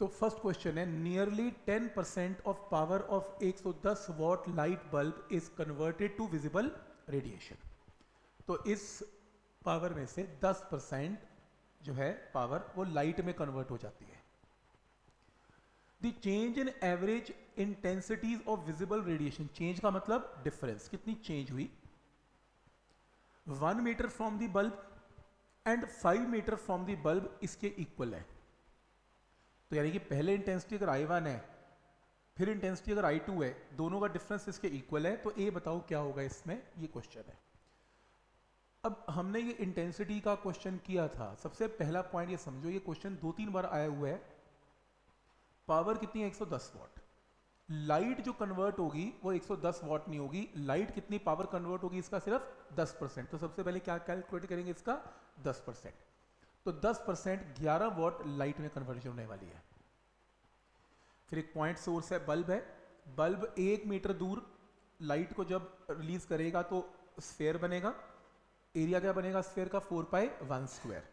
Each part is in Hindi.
तो फ़र्स्ट क्वेश्चन है nearly 10 percent of power of 110 watt light bulb is converted to visible radiation तो इस पावर में से 10 परसेंट जो है पावर वो लाइट में कन्वर्ट हो जाती है. The change in average intensities of visible radiation change का मतलब डिफरेंस कितनी चेंज हुई? One metre from the bulb and five metre from the bulb इसके इक्वल है. तो यानी कि पहले इंटेंसिटी अगर आई वन है, फिर इंटेंसिटी अगर आई टू है, दोनों का डिफरेंस इसके इक्वल है तो ए बताओ क्या होगा इसमें? ये क्वेश्चन है। अब हमने ये इंटेंसिटी का क्वेश्चन किया था। सबसे पहला पॉइंट ये समझो, ये क्वेश्चन दो तीन बार आया हुआ है। पावर कितनी है? 110 वॉट लाइट जो कन्वर्ट होगी, वो 110 वॉट नहीं होगी। लाइट कितनी पावर कन्वर्ट होगी? इसका सिर्फ़ 10 परसेंट तो सबसे पहले क्या कैलकुलेट करेंगे इसका? 10 परसेंट तो 10 परसेंट ग्यारह वॉट लाइट में कन्वर्जन होने वाली है। फिर एक पॉइंट सोर्स है बल्ब है। बल्ब एक मीटर दूर लाइट को जब रिलीज़ करेगा तो स्फेयर बनेगा। एरिया क्या बनेगा? स्फेयर का फोर पाई वन स्क्वायर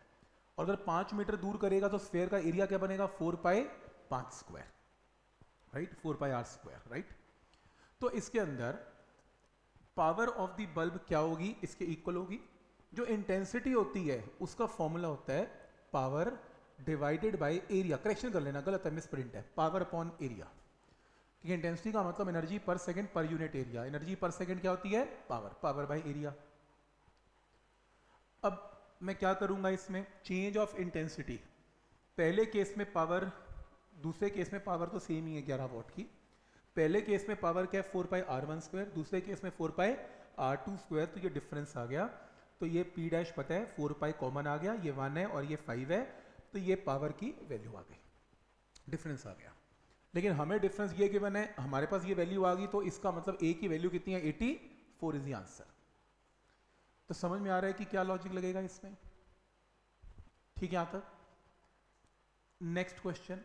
और अगर पाँच मीटर दूर करेगा तो स्फेयर का एरिया क्या बनेगा? फोर पाई पाँच square right four pi R square right तो इसके अंदर पावर ऑफ़ द बल्ब क्या होगी? इसके इक्वल होगी। जो इंटेंसिटी होती है, उसका फॉर्मूला होता है power divided by area correction कर लेना, गलत है मिस प्रिंट है। पावर अपॉन एरिया क्योंकि इंटेंसिटी का मतलब energy per second per unit area energy per second क्या होती है? पावर पावर बाय एरिया अब मैं क्या करूँगा इसमें? चेंज ऑफ़ इंटेंसिटी पहले केस में पावर दूसरे केस में पावर तो सेम ही है ग्यारह वॉट की। पहले केस में पावर क्या है? Four pi R one square दूसरे केस में four pi R two square तो ये डिफरेंस आ गया। तो ये पी डैश पता है फोर पाई कॉमन आ गया, ये वन है और ये फाइव है तो ये पावर की वैल्यू आ गई। डिफरेंस आ गया। लेकिन हमें डिफरेंस ये गिवन है, हमारे पास ये वैल्यू आ गई तो इसका मतलब ए की वैल्यू कितनी है? एटी फोर इज़ आंसर तो समझ में आ रहा है कि क्या लॉजिक लगेगा इसमें? ठीक है, यहाँ तक। नेक्स्ट क्वेश्चन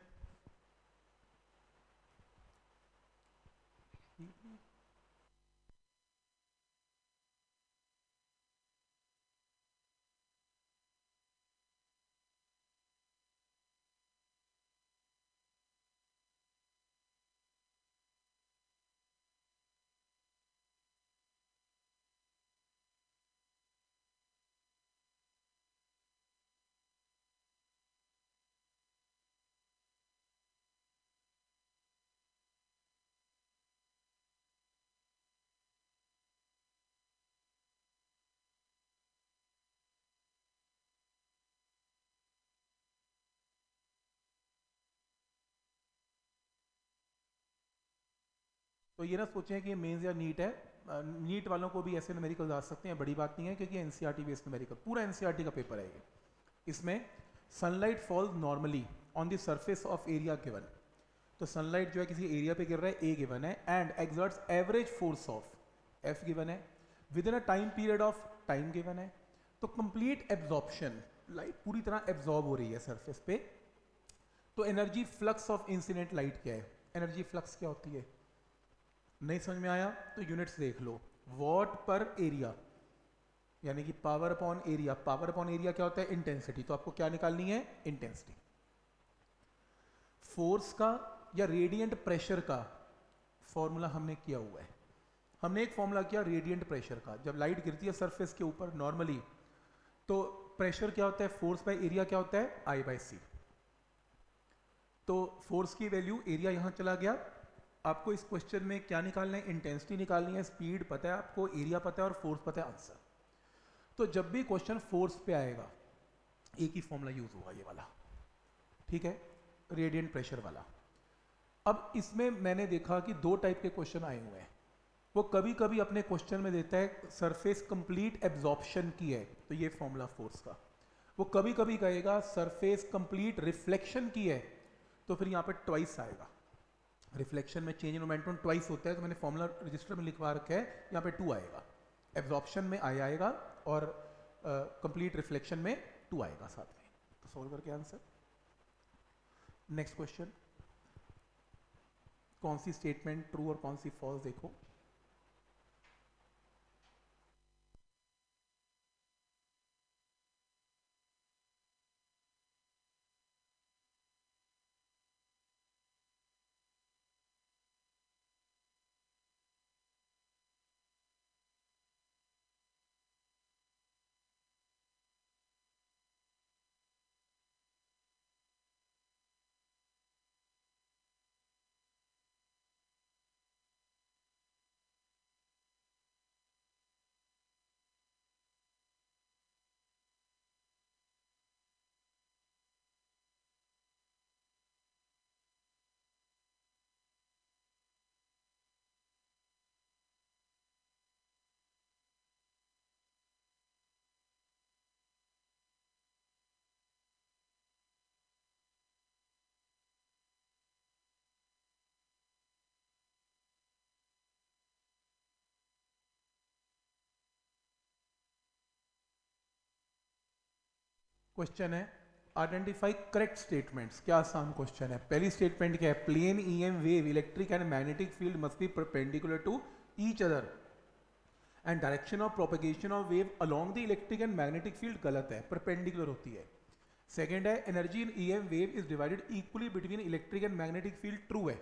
तो ये ना सोचें कि मेंस या नीट है। नीट वालों को भी ऐसे न्यूमेरिकल आ सकते हैं, बड़ी बात नहीं है, क्योंकि एनसीईआरटी बेस्ड न्यूमेरिकल पूरा एनसीईआरटी का पेपर है ये इसमें sunlight falls normally on the surface of area given तो सनलाइट जो है किसी एरिया पे गिर रहा है ए गिवन है and exerts average force of F given है। Within a time period of time given है। तो कंप्लीट एब्जॉर्प्शन लाइट पूरी तरह एब्जॉर्ब हो रही है सरफेस पे। तो energy flux of incident light क्या है? एनर्जी फ्लक्स क्या होती है? नहीं समझ में आया? तो यूनिट्स देख लो। वॉट पर एरिया यानी कि power upon area power upon area क्या होता है? इंटेंसिटी तो आपको क्या निकालनी है? इंटेंसिटी फोर्स का या रेडियंट प्रेशर का फॉर्मूला हमने किया हुआ है। हमने एक फॉर्मूला किया रेडियंट प्रेशर का। जब लाइट गिरती है सरफेस के ऊपर नॉर्मली तो प्रेशर क्या होता है? फोर्स बाय एरिया क्या होता है? आई बाय सी तो फोर्स की वैल्यू एरिया यहाँ चला गया। आपको इस क्वेश्चन में क्या निकालना है? इंटेंसिटी निकालनी है स्पीड पता है आपको एरिया पता है और फोर्स पता है आंसर तो जब भी क्वेश्चन फोर्स पे आएगा, एक ही फॉर्मूला यूज़ होगा ये वाला, ठीक है? रेडियंट प्रेशर वाला. अब इसमें मैंने देखा कि दो टाइप के क्वेश्चन आए हुए हैं। वो कभी कभी अपने क्वेश्चन में देता है सरफेस कंप्लीट एब्जॉर्प्शन की है तो ये फॉर्मूला फोर्स का। वो कभी कभी कहेगा सरफेस कंप्लीट रिफ्लेक्शन की है तो फिर यहाँ पर ट्वाइस आएगा। रिफ्लेक्शन में चेंज इन मोमेंटम ट्वाइस होता है तो मैंने फॉर्मूला रजिस्टर में लिखवा रखा है यहाँ पे टू आएगा। एब्जॉर्प्शन में आई आएगा और कंप्लीट uh, रिफ्लेक्शन में टू आएगा साथ में। तो सोल्व करके आंसर नेक्स्ट क्वेश्चन कौन सी स्टेटमेंट ट्रू और कौन सी फॉल्स देखो? क्वेश्चन है आइडेंटिफाई करेक्ट स्टेटमेंट्स क्या आसान क्वेश्चन है? पहली स्टेटमेंट क्या है? Plane EM wave electric and magnetic field must be perpendicular to each other and direction of propagation of wave along the electric and magnetic field गलत है परपेंडिकुलर होती है। सेकेंड है energy in EM wave is divided equally between electric and magnetic field true है।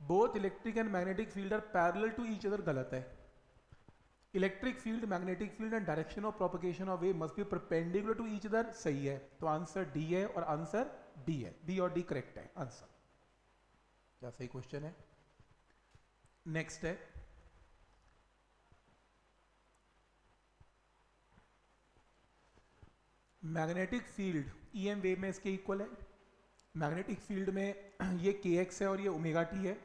Both electric and magnetic field are parallel to each other गलत है। Electric field magnetic field and direction of propagation of wave must be perpendicular to each other सही है। तो आंसर डी है और आंसर डी है। बी और डी करेक्ट है। आंसर क्या सही क्वेश्चन है? नेक्स्ट है। Magnetic field E M wave में इसके इक्वल है। मैग्नेटिक फ़ील्ड में ये के एक्स है और ये ओमेगा टी है।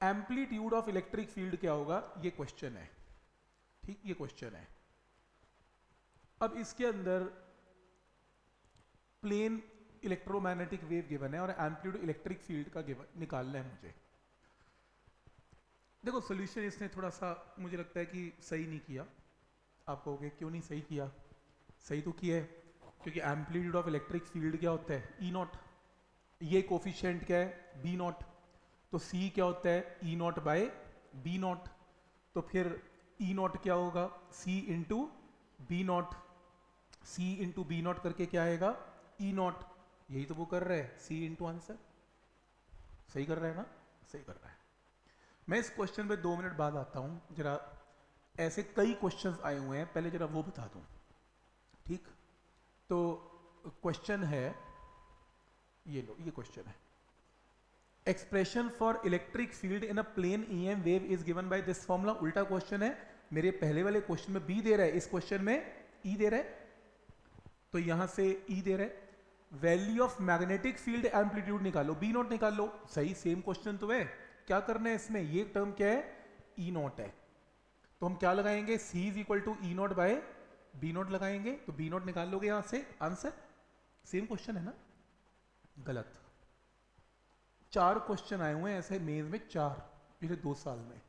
एम्पलीट्यूड ऑफ़ इलेक्ट्रिक फ़ील्ड क्या होगा? ये क्वेश्चन है। ठीक, ये क्वेश्चन है। अब इसके अंदर प्लेन इलेक्ट्रोमैग्नेटिक वेव गिवन है और एम्पलीट्यूड इलेक्ट्रिक फ़ील्ड का गिवन निकालना है मुझे। देखो सोल्यूशन इसने थोड़ा सा, मुझे लगता है कि सही नहीं किया। आप कहोगे, क्यों नहीं सही किया? सही तो किया है, क्योंकि एम्पलीट्यूड ऑफ़ इलेक्ट्रिक फ़ील्ड क्या होता है? ई e नॉट ये कोफिशियंट क्या है? बी नॉट तो सी क्या होता है? E naught by B naught तो फिर ई e नॉट क्या होगा? C into B naught C into B naught करके क्या आएगा? ई e नॉट यही तो वो कर रहे हैं। सी इंटू आंसर सही कर रहे हैं ना? सही कर रहा है। मैं इस क्वेश्चन पे दो मिनट बाद आता हूँ। जरा ऐसे कई क्वेश्चंस आए हुए हैं। पहले जरा वो बता दूँ। ठीक? तो क्वेश्चन है, ये लो, ये क्वेश्चन है। Expression for electric field in a plane EM wave is given by this formula उल्टा क्वेश्चन है, मेरे पहले वाले क्वेश्चन में बी दे रहा है, इस क्वेश्चन में ई e दे रहा है। तो यहाँ से ई e दे रहा है। Value of magnetic field amplitude निकालो बी नॉट निकाल। लो सही सेम क्वेश्चन तो है। क्या करना है इसमें? ये टर्म क्या है? ई e नॉट है। तो हम क्या लगाएँगे? C is equal to E naught by B naught लगाएँगे। तो बी नोट निकाल लोगे यहाँ से। आंसर सेम क्वेश्चन है ना? गलत। चार क्वेश्चन आए हुए हैं ऐसे मेज में चार, पिछले दो साल में।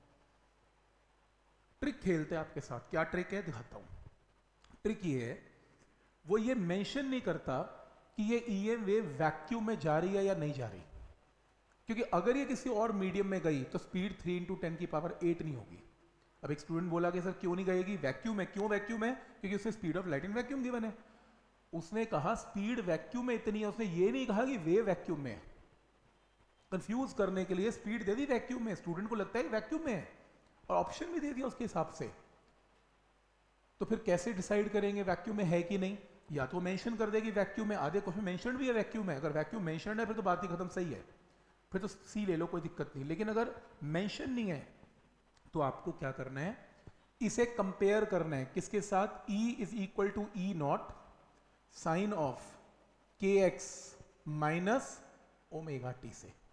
ट्रिक खेलते हैं आपके साथ। क्या ट्रिक है? दिखाता हूँ। ट्रिक ये है, वो ये मेंशन नहीं करता कि ये ईएम वेव वैक्यूम में जा रही है या नहीं जा रही। क्योंकि अगर ये किसी और मीडियम में गई तो स्पीड थ्री इंटू टेन की पावर एट नहीं होगी। अब एक स्टूडेंट बोला कि, सर, क्यों नहीं गएगी? वैक्यूम है, क्यों वैक्यूम है? क्योंकि उससे speed of light in vacuum given है। उसने कहा स्पीड वैक्यूम में इतनी है। उसने ये नहीं कहा कि वेव वैक्यूम में है। कंफ्यूज करने के लिए स्पीड दे दी वैक्यूम में। स्टूडेंट को लगता है वैक्यूम में है। और ऑप्शन भी दे दिया उसके हिसाब से। तो फिर कैसे डिसाइड करेंगे वैक्यूम में है कि नहीं? या तो मेंशन कर देगी वैक्यूम में। आधे क्वेश्चन मेंशन भी है वैक्यूम में। अगर वैक्यूम मेंशन है, फिर तो बात ही खत्म, सही है। फिर तो सी ले लो, कोई दिक्कत नहीं। लेकिन अगर मेंशन नहीं है तो आपको क्या करना है? इसे कंपेयर करना है। किसके साथ? E is equal to E naught sine of k x minus omega T से।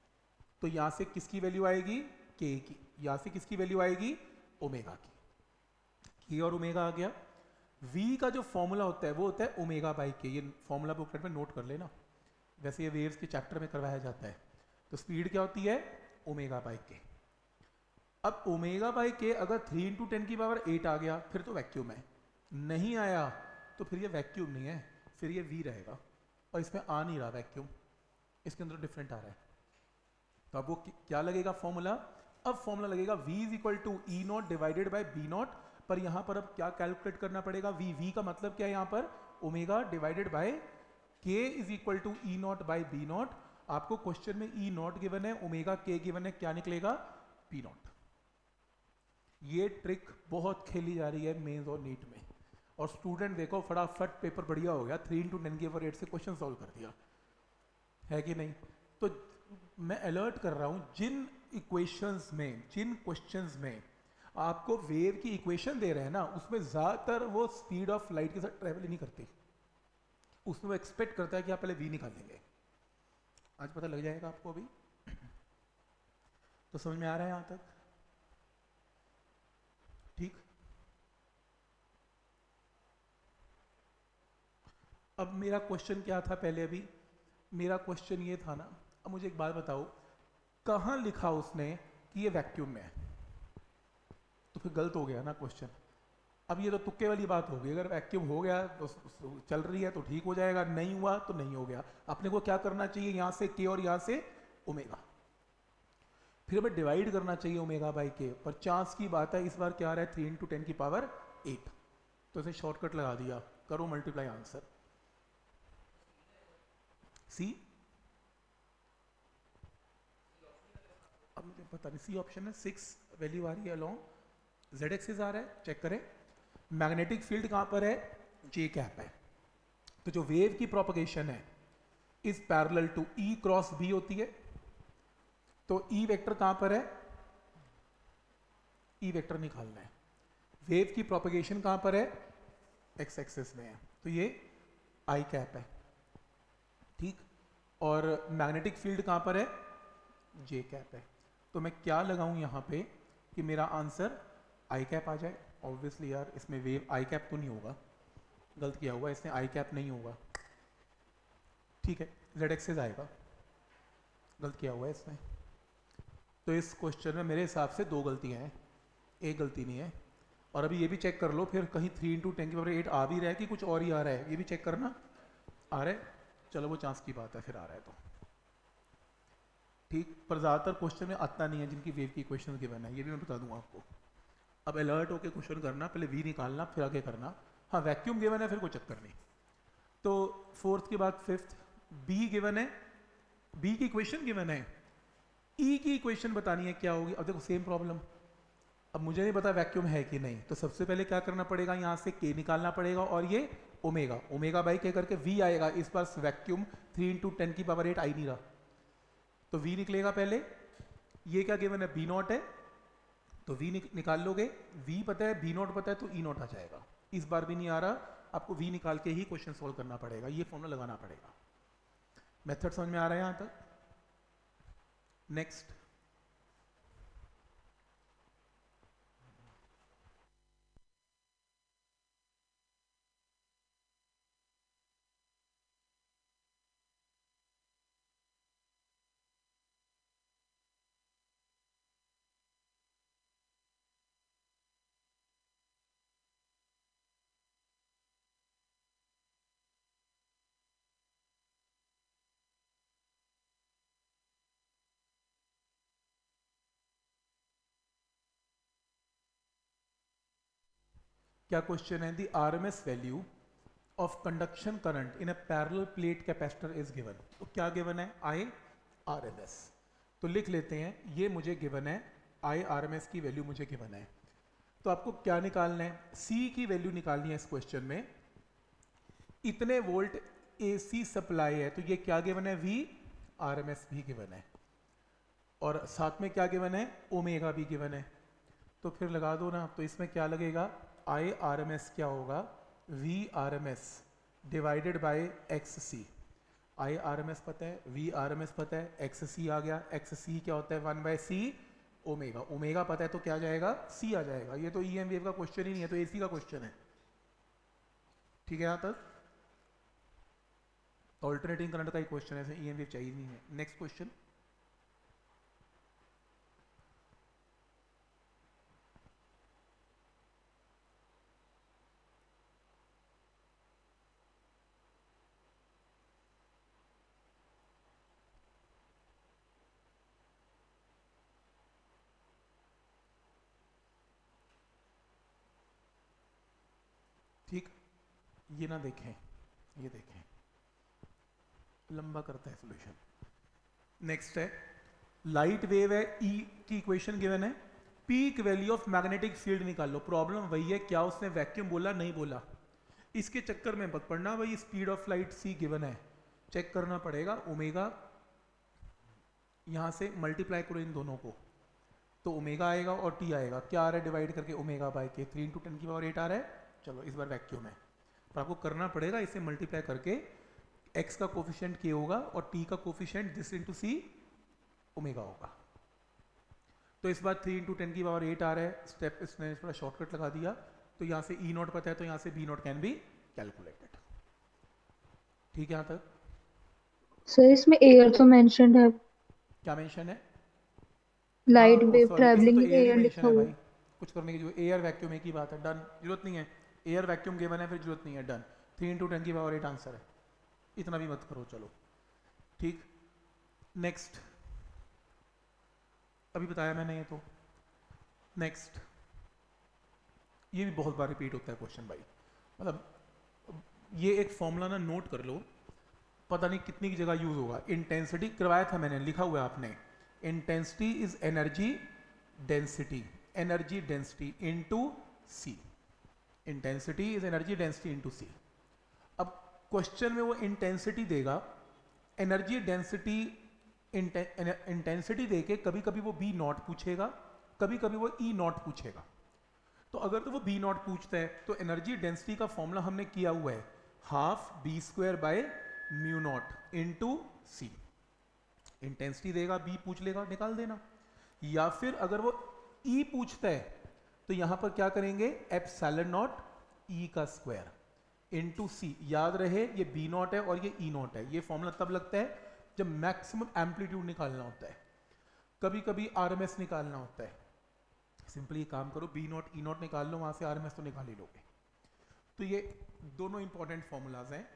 तो यहाँ से किसकी वैल्यू आएगी? के की। यहाँ से किसकी वैल्यू आएगी? ओमेगा की। के और ओमेगा आ गया। V का जो फॉर्मूला होता है, वो होता है ओमेगा बाई के ये फॉर्मूला बुकलेट में नोट कर लेना। वैसे ये वेव्स के चैप्टर में करवाया जाता है। तो स्पीड क्या होती है? ओमेगा बाई के अब ओमेगा बाई के अगर थ्री इंटू टेन की पावर एट आ गया, फिर तो वैक्यूम है। नहीं आया तो फिर ये वैक्यूम नहीं है। फिर ये वी रहेगा। और इसमें आ नहीं रहा वैक्यूम इसके अंदर डिफरेंट आ रहा है। तो अब वो क्या लगेगा फॉर्मूला अब फॉर्मूला लगेगा v is equal to E naught divided by B naught पर यहाँ पर अब क्या कैलकुलेट करना पड़ेगा? V v का मतलब क्या है यहाँ पर? Omega divided by k is equal to E naught by B naught आपको क्वेश्चन में ई नॉट गिवन है ओमेगा k गिवन है, क्या निकलेगा? पी नॉट ये ट्रिक बहुत खेली जा रही है मेंस और नीट में। और स्टूडेंट देखो, फटाफट पेपर बढ़िया हो गया। थ्री इंटू टेन के ओवर एट से क्वेश्चन सॉल्व कर दिया। है कि नहीं? तो मैं अलर्ट कर रहा हूँ, जिन इक्वेशंस में, जिन क्वेश्चंस में आपको वेव की इक्वेशन दे रहे हैं ना, उसमें ज़्यादातर वो स्पीड ऑफ़ लाइट के साथ ट्रेवल नहीं करते। उसमें वो एक्सपेक्ट करता है कि आप पहले वी निकालेंगे। आज पता लग जाएगा आपको अभी? तो समझ में आ रहा है यहाँ तक? ठीक? अब मेरा क्वेश्चन क्या था पहले अभी? मेरा क्वेश्चन ये था ना अब मुझे एक बात बताओ, कहाँ लिखा उसने कि ये वैक्यूम में है? तो फिर गलत हो गया ना क्वेश्चन अब ये तो तुक्के वाली बात होगी अगर वैक्यूम हो गया तो चल रही है तो ठीक हो जाएगा। नहीं हुआ तो नहीं हो गया। अपने को क्या करना चाहिए? यहाँ से के और यहाँ से ओमेगा फिर हमें डिवाइड करना चाहिए ओमेगा बाई के पर चांस की बात है, इस बार क्या आ रहा है? थ्री इंटू टेन की पावर एट तो इसे शॉर्टकट लगा दिया। करो मल्टीप्लाई आंसर सी नहीं सी ऑप्शन है सिक्स वैल्यू आ रही है अलॉन्ग जेड एक्सिस आ रहा है चेक करें. मैग्नेटिक फ़ील्ड कहाँ पर है? जे कैप है. तो जो वेव की प्रोपगेशन है is parallel to E cross B होती है. तो ई e वेक्टर कहाँ पर है? ई e वेक्टर निकालना है. वेव की प्रोपगेशन कहाँ पर है? एक्स एक्सिस में है. तो ये आई कैप है. ठीक? और मैग्नेटिक फ़ील्ड कहाँ पर है? जे कैप है. तो मैं क्या लगाऊँ यहाँ पे कि मेरा आंसर आई कैप आ जाए? ऑब्वियसली यार, इसमें वेव आई कैप तो नहीं होगा। गलत किया हुआ, इसमें आई कैप नहीं होगा। ठीक है जेड एक्सेज आएगा। गलत किया हुआ है इसमें। तो इस क्वेश्चन में मेरे हिसाब से दो गलतियाँ हैं। एक गलती नहीं है। और अभी ये भी चेक कर लो, फिर कहीं थ्री इंटू टेन की पावर एट आ भी रहा है कि कुछ और ही आ रहा है? ये भी चेक करना। आ रहा है? चलो वो चांस की बात है, फिर आ रहा है तो। ठीक, पर ज़्यादातर क्वेश्चन में आता नहीं है जिनकी वेव की क्वेश्चन गिवन है, ये भी मैं बता दूँगा आपको। अब अलर्ट होकर क्वेश्चन करना, पहले वी निकालना, फिर आगे करना। हाँ वैक्यूम गिवन है, फिर कोई चक्कर नहीं। तो फोर्थ के बाद फिफ्थ बी गिवन है बी की क्वेश्चन गिवन है। ई e की इक्वेशन बतानी है क्या होगी? अब देखो सेम प्रॉब्लम अब मुझे नहीं पता वैक्यूम है कि नहीं। तो सबसे पहले क्या करना पड़ेगा? यहाँ से के निकालना पड़ेगा और ये ओमेगा ओमेगा बाई के करके वी आएगा। इस बार वैक्यूम थ्री इंटू टेन की पावर एट आई नहीं रहा। तो वी निकलेगा पहले। ये क्या गिवन है? बी नॉट है। तो वी निकाल लोगे। वी पता है बी नॉट पता है तो ई e नॉट आ जाएगा। इस बार भी नहीं आ रहा। आपको वी निकाल के ही क्वेश्चन सोल्व करना पड़ेगा। ये फॉर्मूला लगाना पड़ेगा। मेथड समझ में आ रहा है यहाँ तक? नेक्स्ट क्या क्वेश्चन है? The R M S value of conduction current in a parallel plate capacitor is given तो क्या गिवन है? आई आर एम एस तो लिख लेते हैं, ये मुझे गिवन है आई आर एम एस की वैल्यू मुझे गिवन है। तो आपको क्या निकालना है? सी की वैल्यू निकालनी है इस क्वेश्चन में। इतने वोल्ट ए सी सप्लाई है तो ये क्या गिवन है? वी आर एम एस भी गिवन है। और साथ में क्या गिवन है? ओमेगा भी गिवन है। तो फिर लगा दो ना तो इसमें क्या लगेगा? आई आर एम एस क्या होगा? V R M S divided by X C I R M S पता है? वी आर एम एस पता है? एक्स सी आ गया। एक्स सी क्या होता है? One by C omega omega पता है तो क्या जाएगा? सी आ जाएगा। ये तो ई एम वेव का क्वेश्चन ही नहीं है तो ए सी का क्वेश्चन है। ठीक है, यहाँ तक? ऑल्टरनेटिंग करंट का ही क्वेश्चन है ई एम वेव चाहिए नहीं है। नेक्स्ट क्वेश्चन ठीक ये ना देखें, ये देखें। लंबा करता है सोल्यूशन नेक्स्ट है लाइट वेव है ई e की इक्वेशन गिवन है। Peak value of magnetic field निकाल लो। प्रॉब्लम वही है, क्या उसने वैक्यूम बोला, नहीं बोला। इसके चक्कर में मत पढ़ना भाई speed of light C given है। चेक करना पड़ेगा ओमेगा यहाँ से मल्टीप्लाई करो इन दोनों को। तो ओमेगा आएगा और टी आएगा। क्या आ रहा है? डिवाइड करके omega by k three into ten की पावर एट आ रहा है। चलो, इस बार वैक्यूम है। पर आपको करना पड़ेगा इसे मल्टीप्लाई करके x का कोफिशियंट k होगा और t का coefficient this into C omega होगा। तो इस बार थ्री इंटू टेन की पावर एट आ रहा है। स्टेप इसने थोड़ा शॉर्टकट लगा दिया। तो यहाँ से ई e नॉट पता है तो यहाँ से B naught can be calculated ठीक है यहाँ तक? सर इसमें एयर तो मेंशनड है। क्या मेंशन है? लाइट वेव ट्रैवलिंग एयर लिखा हुआ है कुछ करने की जो एयर वैक्यूम ही बात है डन ज़रूरत नहीं है। एयर वैक्यूम गिवन है, फिर ज़रूरत नहीं है डन थ्री इंटू टेन की पावर एट आंसर है. इतना भी मत करो, चलो. ठीक? नेक्स्ट अभी बताया मैंने ये तो. नेक्स्ट ये भी बहुत बार रिपीट होता है क्वेश्चन भाई. मतलब ये एक फॉर्मूला ना नोट कर लो. पता नहीं कितनी की जगह यूज़ होगा. इंटेंसिटी करवाया था मैंने, लिखा हुआ आपने. Intensity is energy density energy density into C intensity is energy density into C अब क्वेश्चन में वो इंटेंसिटी देगा एनर्जी डेंसिटी इंटेंसिटी देके कभी कभी वो बी नॉट पूछेगा कभी कभी वो ई e नॉट पूछेगा। तो अगर तो वो बी नॉट पूछता है तो एनर्जी डेंसिटी का फॉर्मूला हमने किया हुआ है half B square by mu naught into C intensity देगा बी पूछ लेगा, निकाल देना। या फिर अगर वो ई e पूछता है तो यहाँ पर क्या करेंगे? एप सैलड नॉट ई का स्क्वायर इनटू सी याद रहे, ये बी नॉट है और ये ई e नॉट है। ये फॉर्मूला तब लगता है जब मैक्सिमम एम्पलीट्यूड निकालना होता है। कभी कभी आरएमएस निकालना होता है। सिंपली काम करो बी नॉट ई नॉट निकाल लो, वहाँ से आरएमएस तो निकाल ही लोगे। तो ये दोनों इंपॉर्टेंट फॉर्मूलाज हैं।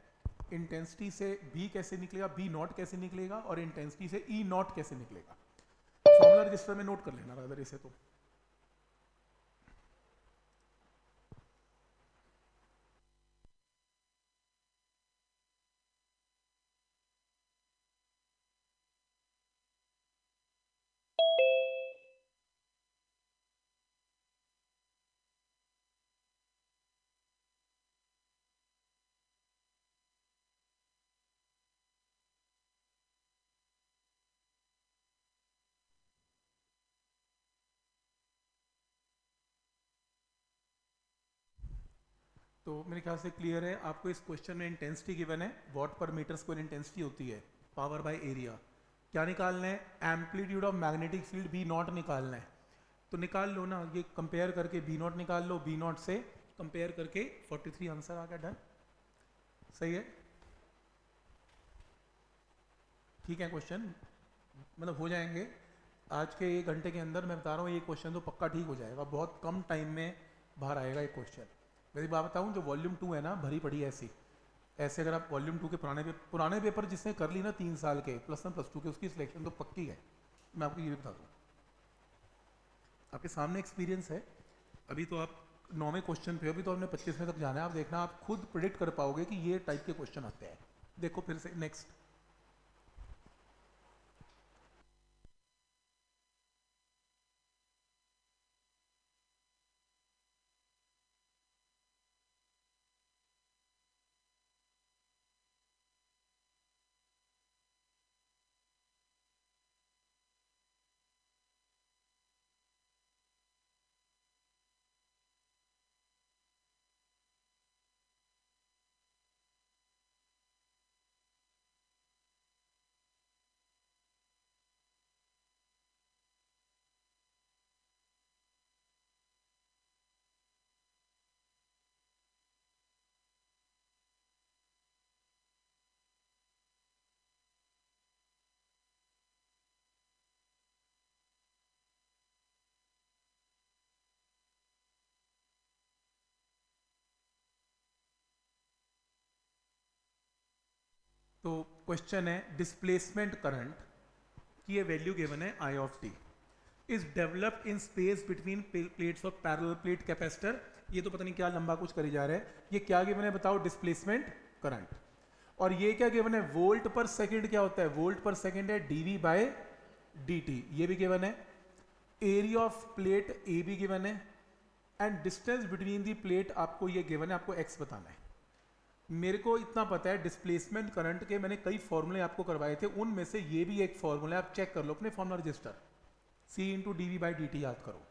इंटेंसिटी से बी कैसे निकलेगा? बी नॉट कैसे निकलेगा? और इंटेंसिटी से ई e नॉट कैसे निकलेगा? फॉर्मूला रजिस्टर में नोट कर लेना अगर इसे तो। तो मेरे ख्याल से क्लियर है, आपको इस क्वेश्चन में इंटेंसिटी गिवन है watt per metre square intensity होती है पावर बाय एरिया क्या निकालना है? Amplitude of magnetic field B naught निकालना है। तो निकाल लो ना, ये कंपेयर करके बी नॉट निकाल लो बी नॉट से कंपेयर करके 43 आंसर आ गया डन सही है? ठीक है क्वेश्चन मतलब हो जाएँगे। आज के एक घंटे के अंदर मैं बता रहा हूँ, ये क्वेश्चन तो पक्का ठीक हो जाएगा। बहुत कम टाइम में बाहर आएगा ये क्वेश्चन मेरी बात बताऊँ जो वॉल्यूम टू है ना भरी पड़ी ऐसी। ऐसे अगर आप वॉल्यूम टू के पुराने पे, पुराने पेपर जिसने कर ली ना तीन साल के प्लस वन प्लस टू के उसकी सिलेक्शन तो पक्की है। मैं आपको ये भी बता दूँ। आपके सामने एक्सपीरियंस है। अभी तो आप नौवें क्वेश्चन पे अभी तो आपने पच्चीसवें तक जाना है। आप देखना आप खुद प्रिडिक्ट कर पाओगे कि ये टाइप के क्वेश्चन आते हैं। देखो फिर से नेक्स्ट तो क्वेश्चन है डिस्प्लेसमेंट करंट की ये वैल्यू गिवन है I of T is developed in space between plates of parallel plate capacitor ये तो पता नहीं क्या लंबा कुछ करी जा रहा है, ये क्या गिवन है बताओ डिस्प्लेसमेंट करंट और ये क्या गिवन है वोल्ट पर सेकंड क्या होता है वोल्ट पर सेकंड है डीवी बाय डी ये भी गिवन है. एरिया ऑफ़ प्लेट ए भी गिवन है and distance between the plate आपको ये गिवन है, आपको एक्स बताना है. मेरे को इतना पता है डिस्प्लेसमेंट करंट के मैंने कई फॉर्मूले आपको करवाए थे, उनमें से ये भी एक फॉर्मूला आप चेक कर लो, अपने formula register C into D V by D T याद करो।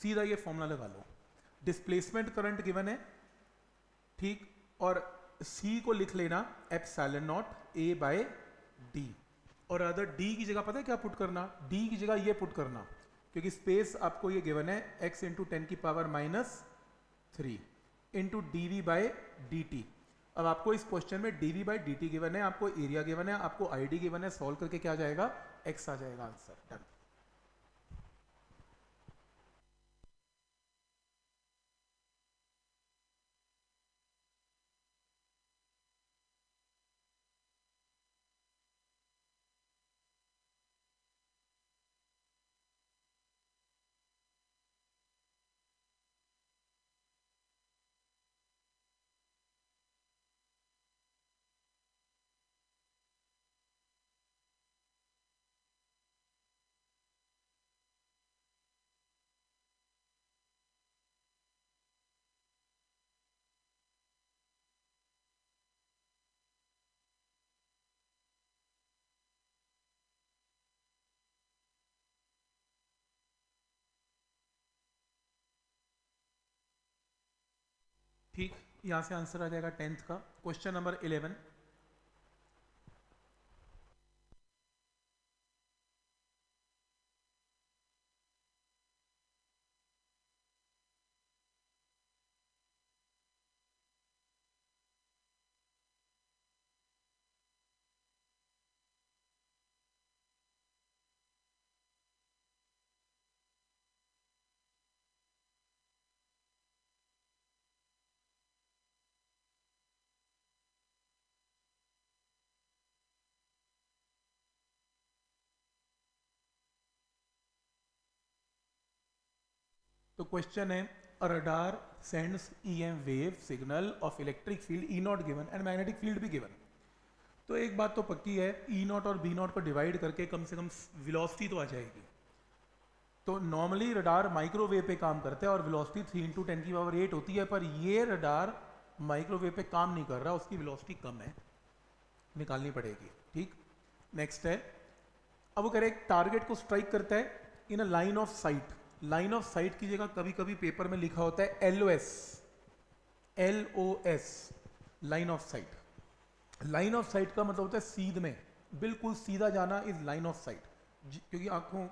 सीधा ये फॉर्मूला लगा लो। डिस्प्लेसमेंट करंट गिवन है, ठीक? और सी को लिख लेना epsilon naught A by D और अदर डी की जगह पता है क्या पुट करना? डी की जगह ये पुट करना। क्योंकि स्पेस आपको ये गिवन है एक्स इंटू टेन की power minus three into D V by D T अब आपको इस क्वेश्चन में D V by D T given है, आपको एरिया गिवन है, आपको आई डी गिवन है सॉल्व करके क्या जाएगा? एक्स आ जाएगा आंसर डन यहाँ से आंसर आ जाएगा टेंथ का। क्वेश्चन नंबर इलेवन तो क्वेश्चन है radar sends EM wave signal of electric field E naught given and magnetic field भी गिवन तो एक बात तो पक्की है ई नॉट और बी नॉट को डिवाइड करके कम से कम वेलोसिटी तो आ जाएगी. तो नॉर्मली रडार माइक्रोवेव पे काम करते हैं और वेलोसिटी थ्री इंटू टेन की पावर एट होती है, पर ये रडार माइक्रोवेव पे काम नहीं कर रहा, उसकी वेलोसिटी कम है. निकालनी पड़ेगी, ठीक? नेक्स्ट है, अब वो कह रहे टारगेट को स्ट्राइक करता है in a line of sight line of sight की जगह कभी कभी पेपर में लिखा होता है L O S L O S line of sight. Line of sight का मतलब होता है सीध में। बिल्कुल सीधा जाना इज़ लाइन ऑफ़ साइट। क्योंकि आँखों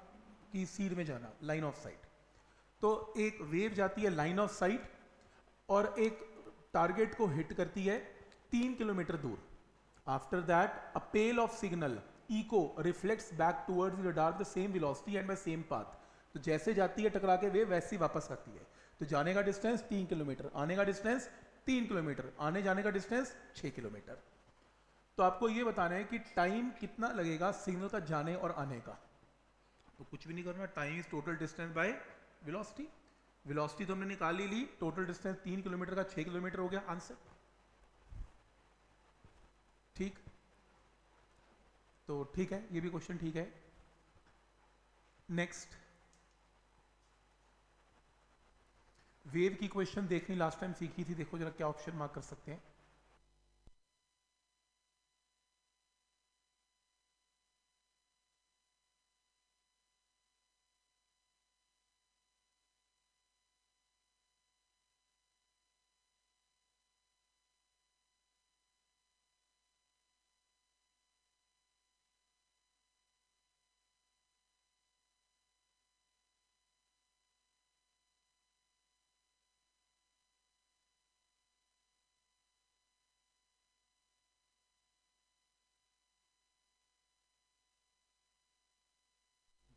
की सीध में जाना, लाइन ऑफ़ साइट। तो एक वेव जाती है लाइन ऑफ़ साइट और एक टारगेट को हिट करती है तीन किलोमीटर दूर। After that a pale of signal echo reflects back towards the dark the same velocity and by same path तो जैसे जाती है टकरा के वे वैसे वापस आती है। तो जाने का डिस्टेंस तीन किलोमीटर, आने का डिस्टेंस तीन किलोमीटर, आने जाने का डिस्टेंस छह किलोमीटर। तो आपको ये बताना है कि टाइम कितना लगेगा सिग्नल का जाने और आने का? तो कुछ भी नहीं करना time is total distance by velocity velocity तो हमने निकाल ही ली टोटल डिस्टेंस तीन किलोमीटर का छह किलोमीटर हो गया आंसर ठीक? तो ठीक है, ये भी क्वेश्चन ठीक है। नेक्स्ट वेव की क्वेश्चन देखनी लास्ट टाइम सीखी थी, देखो जरा क्या ऑप्शन मार्क कर सकते हैं।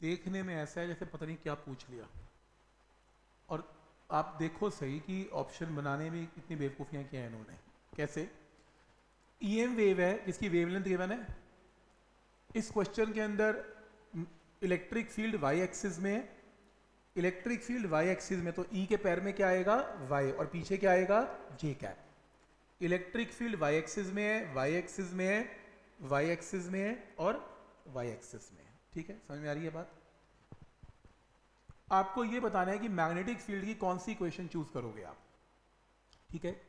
देखने में ऐसा है जैसे पता नहीं क्या पूछ लिया। और आप देखो सही कि ऑप्शन बनाने में कितनी बेवकूफ़ियाँ किया है इन्होंने। कैसे? ईएम वेव है जिसकी वेवलेंथ गिवन है। इस क्वेश्चन के अंदर इलेक्ट्रिक फ़ील्ड वाई एक्सिस में है। इलेक्ट्रिक फ़ील्ड वाई एक्सिस में तो ई के पैर में क्या आएगा? वाई और पीछे क्या आएगा? J cap electric field Y axis में है वाई एक्सिस में है वाई एक्सिस में है, और वाई एक्सिस में है। ठीक है? समझ में आ रही है बात? आपको ये बताना है कि मैग्नेटिक फ़ील्ड की कौन सी इक्वेशन चूज़ करोगे आप? ठीक है?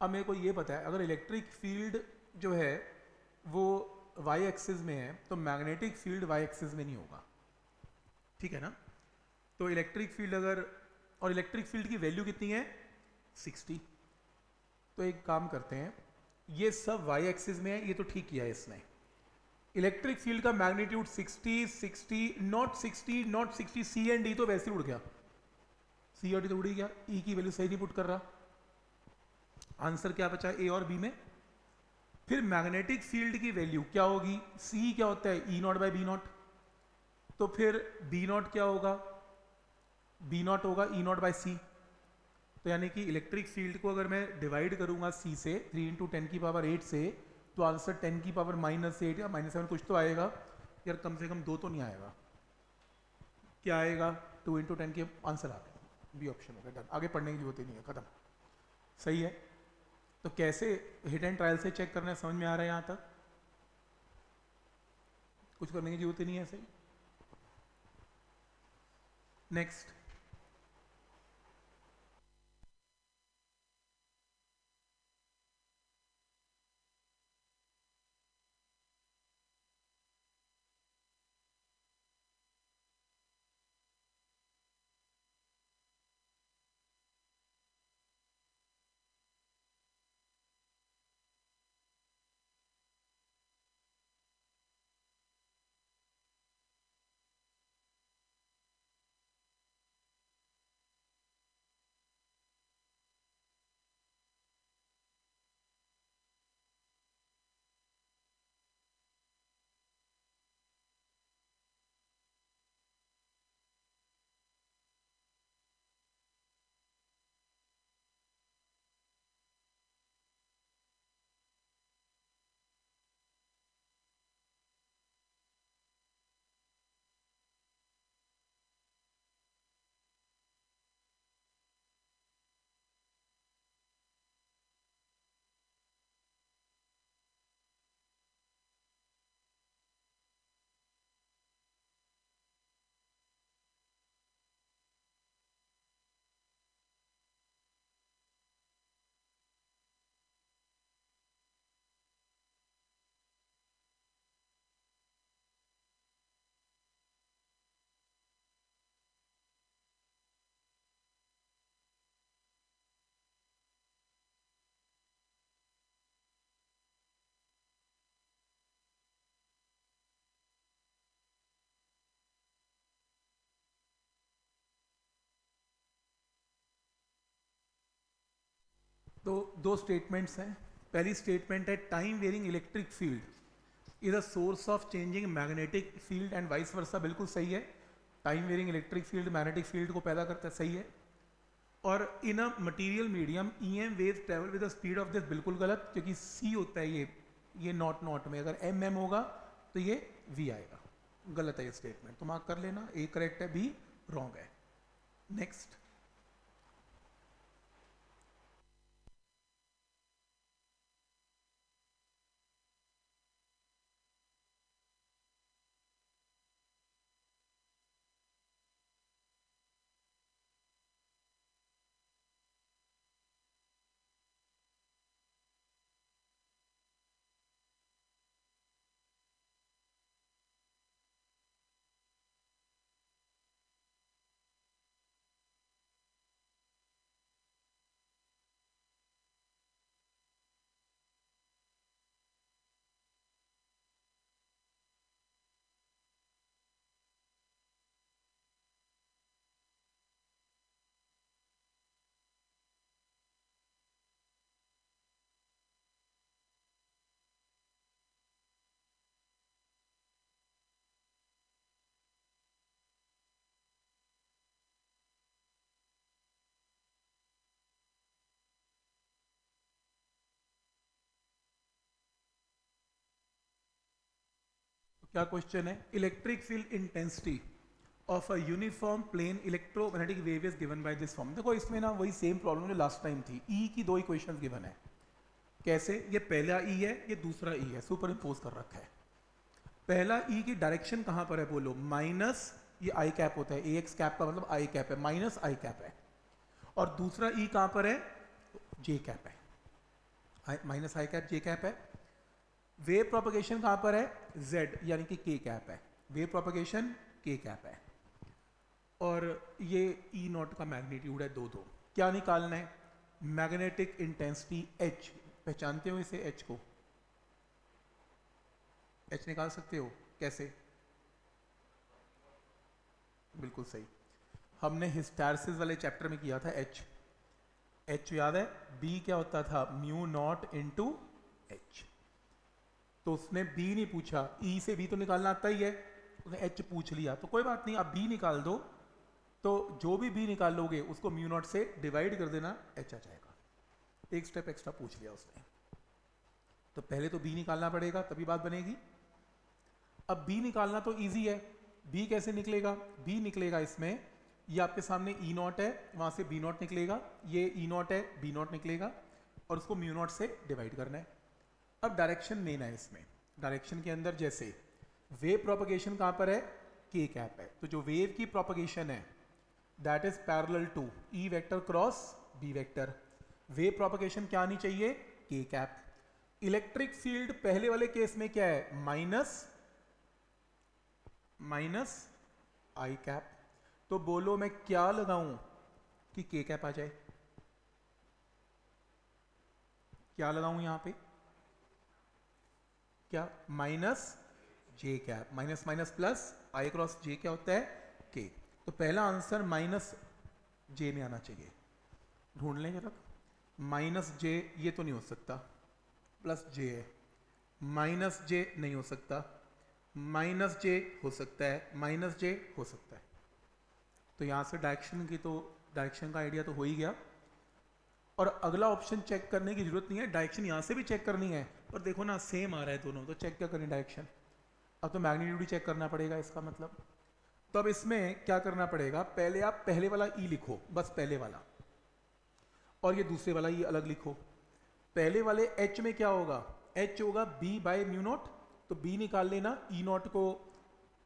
अब मेरे को ये पता है, अगर इलेक्ट्रिक फ़ील्ड जो है, वो वाई एक्सिस में है तो मैग्नेटिक फ़ील्ड वाई एक्सिस में नहीं होगा। ठीक है ना? तो इलेक्ट्रिक फ़ील्ड अगर, और इलेक्ट्रिक फ़ील्ड की वैल्यू कितनी है? 60 तो एक काम करते हैं, ये सब वाई एक्सिस में है, ये तो ठीक किया है इसने। इलेक्ट्रिक फ़ील्ड का magnitude 60 60 not 60 not 60 C and D तो वैसे ही उड़ गया। सी और डी तो उड़ी गया। ई e की वैल्यू सही नहीं पुट कर रहा। आंसर क्या बचा ए और बी में? फिर मैग्नेटिक फ़ील्ड की वैल्यू क्या होगी? सी क्या होता है? E not by B not तो फिर बी नॉट क्या होगा? बी नॉट होगा ई नॉट बाई सी तो यानी कि इलेक्ट्रिक फ़ील्ड को अगर मैं डिवाइड करूँगा सी से थ्री इंटू टेन की पावर एट से तो आंसर टेन की पावर माइनस एट या माइनस सेवन कुछ तो आएगा। यार, कम से कम दो तो नहीं आएगा। क्या आएगा? टू इंटू टेन के आंसर आ गया बी ऑप्शन हो गया डन आगे पढ़ने की ज़रूरत ही नहीं है, खत्म। सही है? तो कैसे हिट एंड ट्रायल से चेक करना समझ में आ रहा है यहाँ तक? कुछ करने की ज़रूरत ही नहीं है, सही। नेक्स्ट तो दो स्टेटमेंट्स हैं। पहली स्टेटमेंट है time varying electric field is a source of changing magnetic field and vice versa बिल्कुल सही है। Time varying electric field magnetic field को पैदा करता है, सही है। और in a material medium E M wave travel with speed of this बिल्कुल गलत, क्योंकि सी होता है ये ये नॉट नॉट में। अगर एम एम होगा तो ये वी आएगा। गलत है ये स्टेटमेंट तो मार्क कर लेना ए करेक्ट है बी रॉन्ग है। नेक्स्ट क्या क्वेश्चन है? Electric field intensity of a uniform plane electromagnetic wave is given by this form देखो, इसमें ना वही सेम प्रॉब्लम जो लास्ट टाइम थी। ई e की दो इक्वेशन गिवन है। कैसे? ये पहला ई e है, ये दूसरा ई e है। सुपर इम्पोज कर रखा है। पहला ई e की डायरेक्शन कहाँ पर है बोलो? माइनस ये आई कैप होता है। ए एक्स कैप का मतलब आई कैप है। माइनस आई कैप है। और दूसरा ई e कहाँ पर है? जे कैप है। Minus I cap J cap है। वेव प्रोपगेशन कहाँ पर है? Z, यानी कि k कैप है। वेव प्रोपोगेशन k कैप है। और ये E नॉट का मैग्नीट्यूड है दो दो क्या निकालना है? मैग्नेटिक इंटेंसिटी H पहचानते हो इसे H को? H निकाल सकते हो? कैसे? बिल्कुल सही। हमने हिस्टैरसिस वाले चैप्टर में किया था H H याद है? B क्या होता था? म्यू नॉट इंटू तो उसने बी नहीं पूछा ई e से बी तो निकालना आता ही है। उसने एच पूछ लिया तो कोई बात नहीं, आप बी निकाल दो। तो जो भी बी निकाल लोगे उसको म्यू नॉट से डिवाइड कर देना एच आ जाएगा। एक स्टेप एक्स्ट्रा पूछ लिया उसने। तो पहले तो बी निकालना पड़ेगा, तभी बात बनेगी। अब बी निकालना तो ईजी है। बी कैसे निकलेगा? बी निकलेगा इसमें, ये आपके सामने ई e नॉट है, वहाँ से बी नॉट निकलेगा। ये ई e नॉट है बी नॉट निकलेगा, और उसको म्यू नॉट से डिवाइड करना है। अब डायरेक्शन मेन है इसमें। डायरेक्शन के अंदर जैसे वेव प्रोपगेशन कहाँ पर है? के कैप है। तो जो वेव की प्रोपगेशन है that is parallel to E vector cross B vector wave propagation क्या आनी चाहिए? के कैप इलेक्ट्रिक फ़ील्ड पहले वाले केस में क्या है? माइनस माइनस आई कैप तो बोलो मैं क्या लगाऊँ कि के कैप आ जाए? क्या लगाऊँ यहाँ पे? क्या? Minus J cap minus minus plus I cross J क्या होता है? के तो पहला आंसर माइनस जे में आना चाहिए। ढूंढ लेंगे तक माइनस जे ये तो नहीं हो सकता। प्लस जे है। माइनस जे नहीं हो सकता। माइनस जे हो सकता है। माइनस जे हो सकता है। तो यहाँ से डायरेक्शन की तो डायरेक्शन का आइडिया तो हो ही गया। और अगला ऑप्शन चेक करने की ज़रूरत नहीं है डायरेक्शन यहाँ से भी चेक करनी है। पर देखो ना सेम आ रहा है दोनों तो चेक क्या करें डायरेक्शन अब तो मैग्नीट्यूड चेक करना पड़ेगा इसका मतलब। तो अब इसमें क्या करना पड़ेगा? पहले आप पहले वाला ई e लिखो, बस पहले वाला। और ये दूसरे वाला ई e अलग लिखो। पहले वाले एच में क्या होगा? एच होगा बी बाय म्यू नॉट तो बी निकाल लेना ई e नॉट को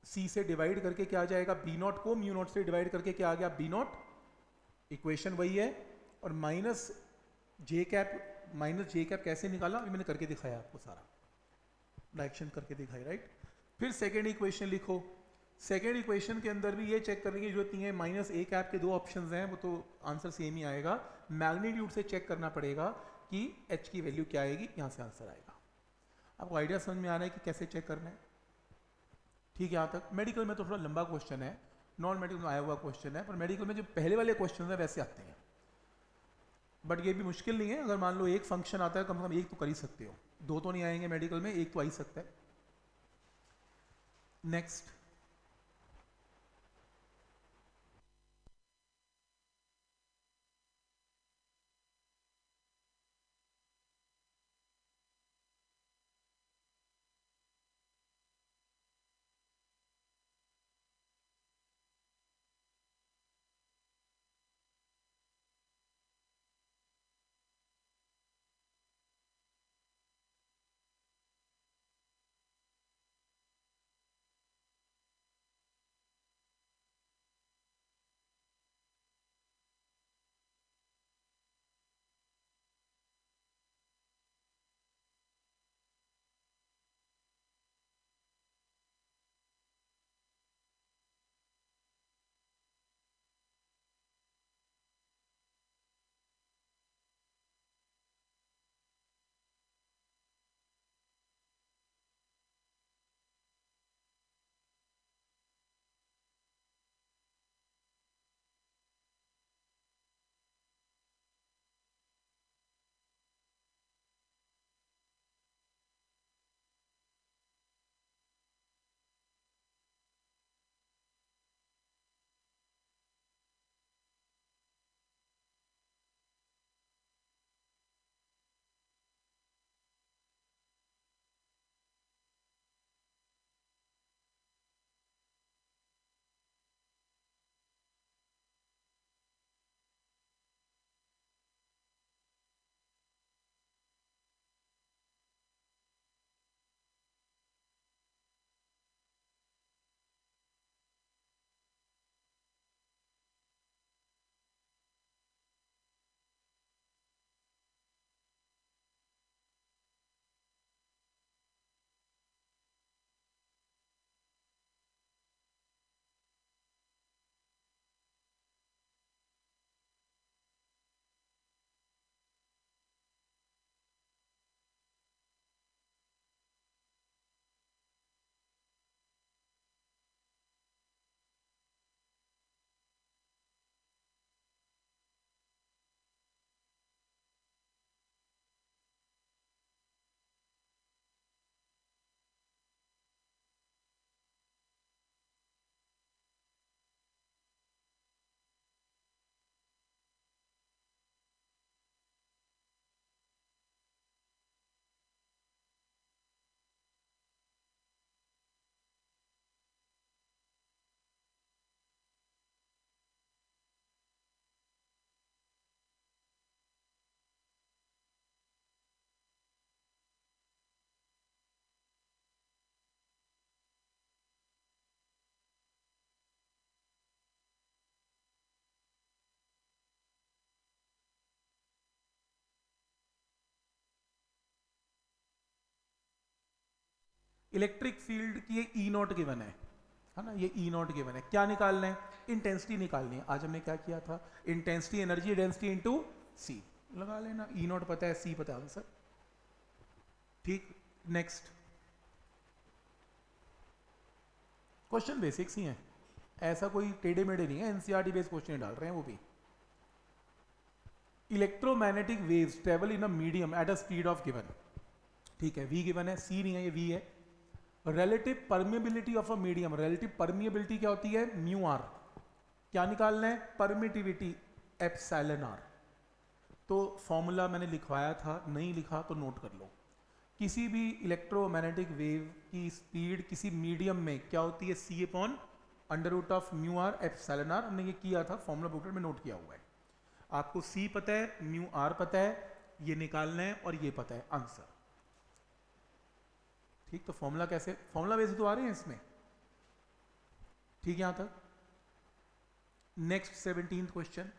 सी से डिवाइड करके क्या आ जाएगा? बी नॉट को म्यू नॉट से डिवाइड करके क्या आ गया? बी नॉट इक्वेशन वही है, और minus J cap minus J cap कैसे निकाला? अभी मैंने करके दिखाया आपको सारा। डायरेक्शन करके दिखाई राइट फिर सेकेंड इक्वेशन लिखो। सेकेंड इक्वेशन के अंदर भी ये चेक करने की ज़रूरत नहीं है। माइनस ए कैप के दो ऑप्शन हैं, वो तो आंसर सेम ही आएगा। मैग्नीट्यूड से चेक करना पड़ेगा कि एच की वैल्यू क्या आएगी। यहाँ से आंसर आएगा। आपको आइडिया समझ में आ रहा है कि कैसे चेक करना है? ठीक है, यहाँ तक। मेडिकल में तो थोड़ा लंबा क्वेश्चन है। नॉन मेडिकल में आया हुआ क्वेश्चन है, पर मेडिकल में जो पहले वाले क्वेश्चन है, वैसे आते हैं। बट ये भी मुश्किल नहीं है। अगर मान लो एक फ़ंक्शन आता है, कम से कम एक तो कर ही सकते हो। दो तो नहीं आएँगे मेडिकल में, एक तो आ ही सकता है। नेक्स्ट इलेक्ट्रिक फ़ील्ड की ये ई नॉट गिवन है। है ना? ये ई नॉट गिवन है। क्या निकालना है? इंटेंसिटी निकालनी है। आज हमने क्या किया था? Intensity energy density into C लगा लेना। ई नॉट पता है सी पता आंसर? ठीक। नेक्स्ट क्वेश्चन बेसिक्स ही हैं। ऐसा कोई टेढ़े मेढ़े नहीं है। एनसीआरटी बेस्ड क्वेश्चन डाल रहे हैं वो भी। Electromagnetic waves travel in a medium at a speed of given ठीक है। वी गिवन है सी नहीं है, ये वी है। Relative permeability of a medium relative permeability क्या होती है? म्यू आर क्या निकालना है? परमिटिविटी एप्सैलन आर तो फॉर्मूला मैंने लिखवाया था, नहीं लिखा तो नोट कर लो। किसी भी इलेक्ट्रोमैग्नेटिक वेव की स्पीड किसी मीडियम में क्या होती है? C upon under root of mu R epsilon R हमने ये किया था फॉर्मूला बुकलेट में नोट किया हुआ है। आपको सी पता है म्यू आर पता है, ये निकालना है और ये पता है। आंसर ठीक तो फॉर्मूला कैसे फॉर्मूला वैसे तो आ रहे हैं इसमें। ठीक, यहाँ तक। Next seventeen question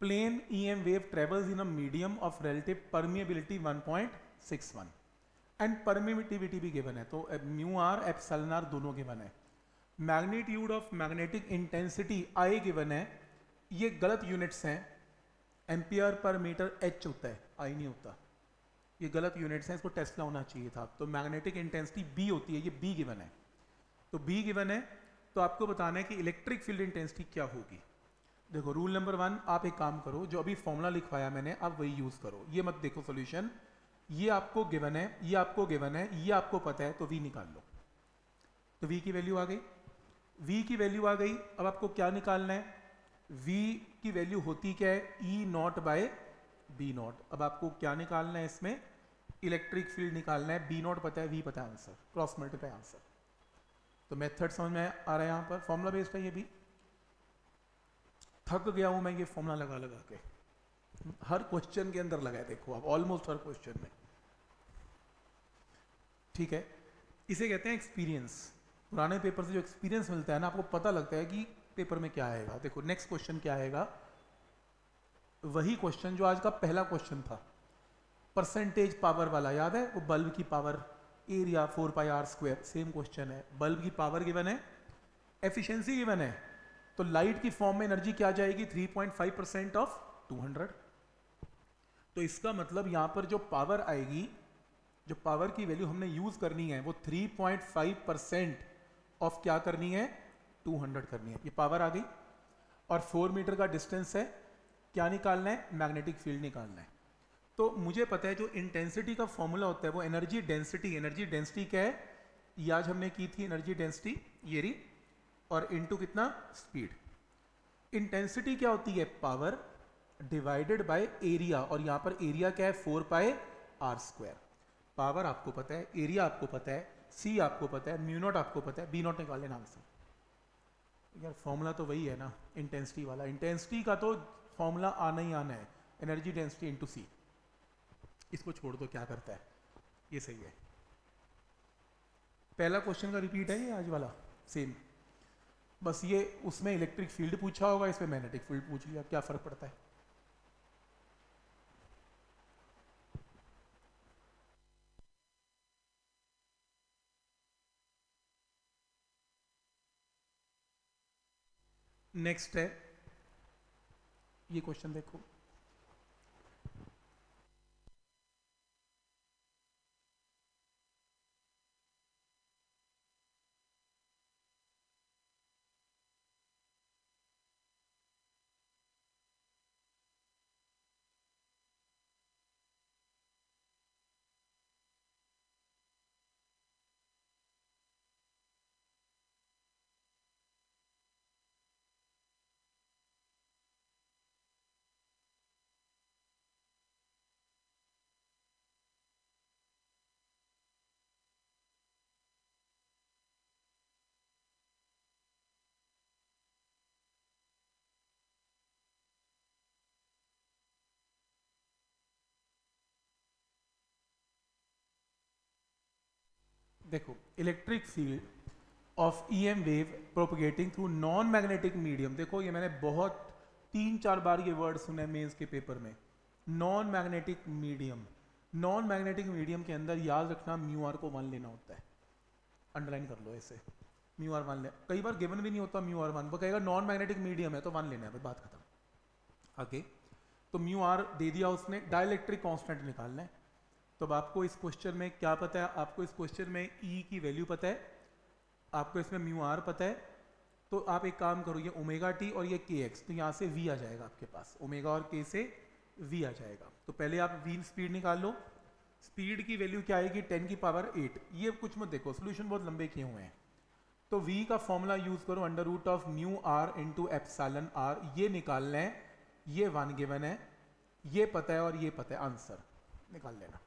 plane EM wave a medium of relative permeability 1.6 six one and permittivity भी गिवन है तो म्यू आर एप्सलन आर दोनों गिवन है। Magnitude of magnetic intensity I given है, ये गलत यूनिट्स हैं। एम्पियर पर मीटर एच होता है आई नहीं होता। ये गलत यूनिट्स हैं, इसको टेस्ला होना चाहिए था। तो मैग्नेटिक इंटेंसिटी बी होती है, ये बी गिवन है। तो बी गिवन है तो आपको बताना है कि इलेक्ट्रिक फ़ील्ड इंटेंसिटी क्या होगी। देखो रूल नंबर वन आप एक काम करो, जो अभी फॉर्मूला लिखवाया मैंने, आप वही यूज़ करो। ये मत देखो सोल्यूशन ये आपको गिवन है, ये आपको गिवन है, ये आपको पता है तो वी निकाल लो। तो वी की वैल्यू आ गई। वी की वैल्यू आ गई। अब आपको क्या निकालना है? वी की वैल्यू होती क्या है? E not by B not अब आपको क्या निकालना है इसमें? इलेक्ट्रिक फ़ील्ड निकालना है। बी नॉट पता है वी पता है आंसर क्रॉस मल्टीप्लाई आंसर तो मेथड समझ में आ रहा है यहाँ पर। फॉर्मूला बेस्ड है ये भी। थक गया हूँ मैं ये फॉर्मूला लगा लगा के। हर क्वेश्चन के अंदर लगा है देखो आप ऑलमोस्ट हर क्वेश्चन में। ठीक है? इसे कहते हैं एक्सपीरियंस पुराने पेपर से जो एक्सपीरियंस मिलता है ना, आपको पता लगता है कि पेपर में क्या आएगा। देखो नेक्स्ट क्वेश्चन क्या आएगा? वही क्वेश्चन जो आज का पहला क्वेश्चन था। परसेंटेज पावर वाला, याद है? वो बल्ब की power area four pi R square same question है। बल्ब की पावर गिवन है। एफिशिएंसी गिवन है। तो लाइट की फॉर्म में एनर्जी क्या जाएगी? 3.5 परसेंट ऑफ़ 200 तो इसका मतलब यहाँ पर जो पावर आएगी, जो पावर की वैल्यू हमने यूज़ करनी है, वो 3.5 परसेंट ऑफ़ क्या करनी है? 200 करनी है। ये पावर आ गई। और 4 मीटर का डिस्टेंस है, क्या निकालना है? मैग्नेटिक फ़ील्ड निकालना है। तो मुझे पता है जो इंटेंसिटी का फॉर्मूला होता है, वो एनर्जी डेंसिटी एनर्जी डेंसिटी क्या है? ये आज हमने की थी एनर्जी डेंसिटी ये रही और इनटू कितना? स्पीड इंटेंसिटी क्या होती है? पावर डिवाइडेड बाय एरिया और यहाँ पर एरिया क्या है? Four pi are square power आपको पता है एरिया आपको पता है सी आपको पता है म्यू नॉट आपको पता है बी नॉट निकाल लेना आंसर. यार फॉर्मूला तो वही है ना इंटेंसिटी वाला. इंटेंसिटी का तो फॉर्मूला आना ही आना है. एनर्जी डेंसिटी इंटू सी इसको छोड़ दो, क्या करता है? ये सही है. पहला क्वेश्चन का रिपीट है ये आज वाला सेम बस ये उसमें इलेक्ट्रिक फ़ील्ड पूछा होगा, इसमें मैग्नेटिक फ़ील्ड पूछ लिया, क्या फ़र्क पड़ता है? नेक्स्ट है, ये क्वेश्चन देखो। देखो electric field of EM wave propagating through non magnetic medium देखो, ये मैंने बहुत तीन चार बार ये वर्ड सुने मेंस के पेपर में। Non magnetic medium non magnetic medium के अंदर याद रखना म्यू आर को वन लेना होता है। अंडरलाइन कर लो ऐसे म्यू आर वन ले। कई बार गिवन भी नहीं होता म्यू आर वन वो कहेगा नॉन मैग्नेटिक मीडियम है तो वन लेना है बात खत्म। आगे तो म्यू आर दे दिया उसने डायलैक्ट्रिक कांस्टेंट निकालना है। तो अब आपको इस क्वेश्चन में क्या पता है? आपको इस क्वेश्चन में ई की वैल्यू पता है? आपको इसमें म्यू आर पता है? तो आप एक काम करो, ये ओमेगा टी और ये के एक्स तो यहाँ से वी आ जाएगा आपके पास। ओमेगा और के से वी आ जाएगा। तो पहले आप वी स्पीड निकाल लो। स्पीड की वैल्यू क्या आएगी? टेन की पावर एट ये कुछ मत देखो सोल्यूशन बहुत लंबे किए हुए हैं। तो वी का फॉर्मूला यूज़ करो under root of mu R into epsilon R ये निकालना है, ये वन गिवन है, ये पता है और ये पता है। आंसर निकाल लेना।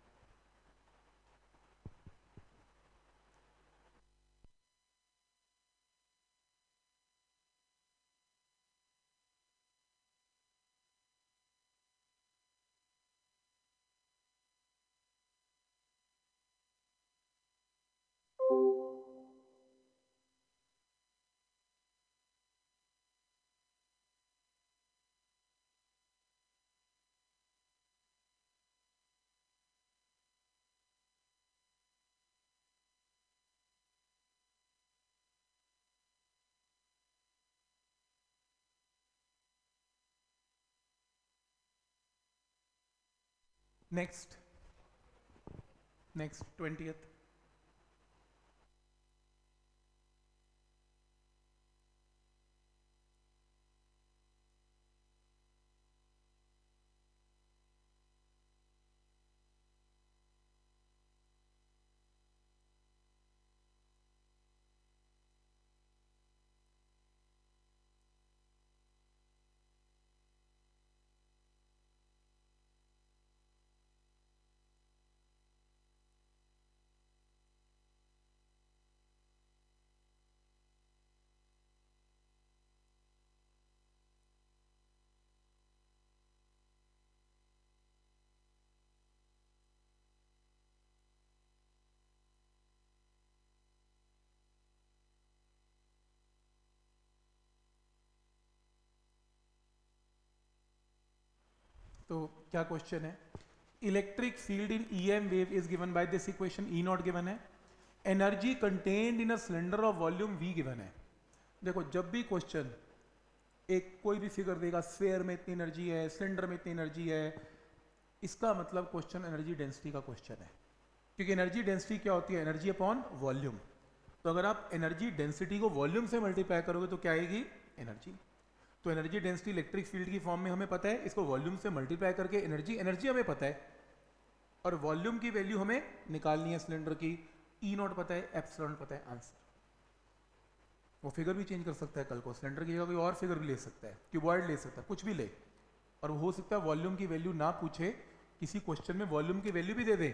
नेक्स्ट नेक्स्ट ट्वेंटियथ तो क्या क्वेश्चन है? Electric field in E M wave is given by this equation E not given है. Energy contained in a cylinder of volume V given है. देखो, जब भी क्वेश्चन एक कोई भी फिगर देगा स्फेयर में इतनी एनर्जी है सिलेंडर में इतनी एनर्जी है, इसका मतलब क्वेश्चन एनर्जी डेंसिटी का क्वेश्चन है. क्योंकि एनर्जी डेंसिटी क्या होती है? एनर्जी अपॉन वॉल्यूम तो अगर आप एनर्जी डेंसिटी को वॉल्यूम से मल्टीप्लाई करोगे तो क्या आएगी? एनर्जी तो एनर्जी डेंसिटी इलेक्ट्रिक फ़ील्ड की फॉर्म में हमें पता है, इसको वॉल्यूम से मल्टीप्लाई करके एनर्जी एनर्जी हमें पता है। और वॉल्यूम की वैल्यू हमें निकालनी है सिलेंडर की। ई e नॉट पता है एप्सिलॉन पता है आंसर वो फिगर भी चेंज कर सकता है कल को। सिलेंडर की जगह कोई और फिगर भी ले सकता है क्यूबॉइड ले सकता है, कुछ भी ले। और हो सकता है वॉल्यूम की वैल्यू ना पूछे, किसी क्वेश्चन में वॉल्यूम की वैल्यू भी दे दे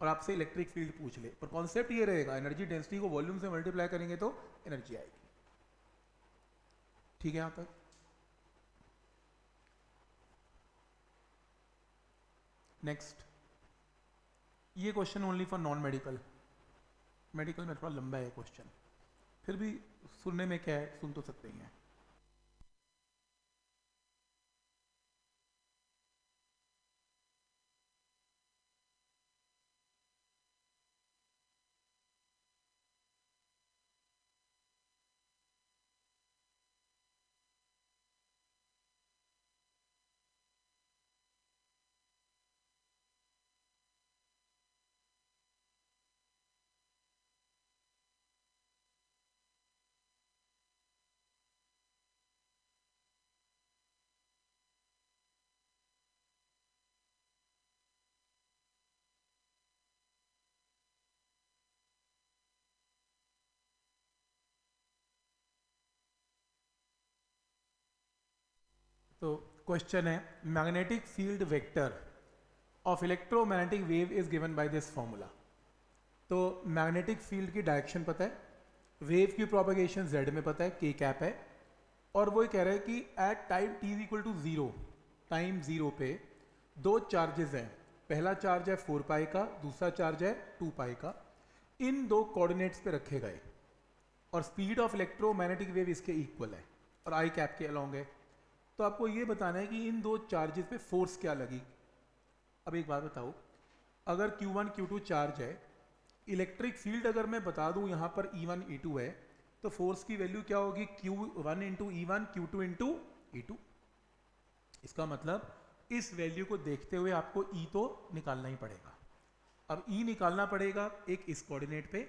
और आपसे इलेक्ट्रिक फ़ील्ड पूछ ले। पर कॉन्सेप्ट ये रहेगा एनर्जी डेंसिटी को वॉल्यूम से मल्टीप्लाई करेंगे तो एनर्जी आएगी। ठीक है यहाँ तक नेक्स्ट ये question only for non medical medical में थोड़ा लंबा है क्वेश्चन फिर भी सुनने में क्या है, सुन तो सकते ही हैं। तो क्वेश्चन है magnetic field vector of electromagnetic wave is given by this formula तो मैग्नेटिक फ़ील्ड की डायरेक्शन पता है वेव की प्रोपगेशन जेड में पता है के कैप है, और वो ये कह रहे हैं कि at time T equal to zero time zero पे दो चार्जेस हैं। पहला चार्ज है फोर पाई का, दूसरा चार्ज है टू पाई का। इन दो कोऑर्डिनेट्स पे रखे गए। और स्पीड ऑफ़ इलेक्ट्रोमैग्नेटिक वेव इसके इक्वल है, और आई कैप के अलोंग है। तो आपको ये बताना है कि इन दो चार्जेस पे फोर्स क्या लगी। अब एक बात बताओ, अगर Q1 Q2 चार्ज है इलेक्ट्रिक फ़ील्ड अगर मैं बता दूँ यहाँ पर E1 E2 है तो फोर्स की वैल्यू क्या होगी? Q1 one into E one Q इसका मतलब इस वैल्यू को देखते हुए आपको E तो निकालना ही पड़ेगा। अब E निकालना पड़ेगा एक इस कोऑर्डिनेट पे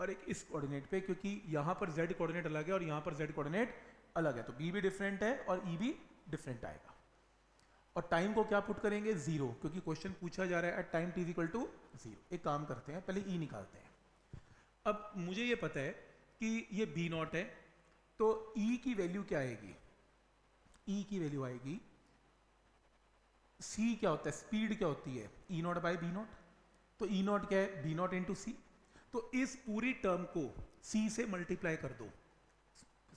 और एक इस कोऑर्डिनेट पे, क्योंकि यहाँ पर Z कोऑर्डिनेट अलग है और यहाँ पर Z कोऑर्डिनेट अलग है तो बी भी डिफरेंट है और ई e भी डिफरेंट आएगा। और टाइम को क्या पुट करेंगे? ज़ीरो क्योंकि क्वेश्चन पूछा जा रहा है at time T equal to zero एक काम करते हैं, पहले ई e निकालते हैं। अब मुझे ये पता है कि ये बी नॉट है तो ई e की वैल्यू क्या आएगी? ई e की वैल्यू आएगी सी क्या होता है स्पीड क्या होती है? E not by B not तो ई नॉट क्या है? बी नॉट इंटू सी तो इस पूरी टर्म को सी से मल्टीप्लाई कर दो।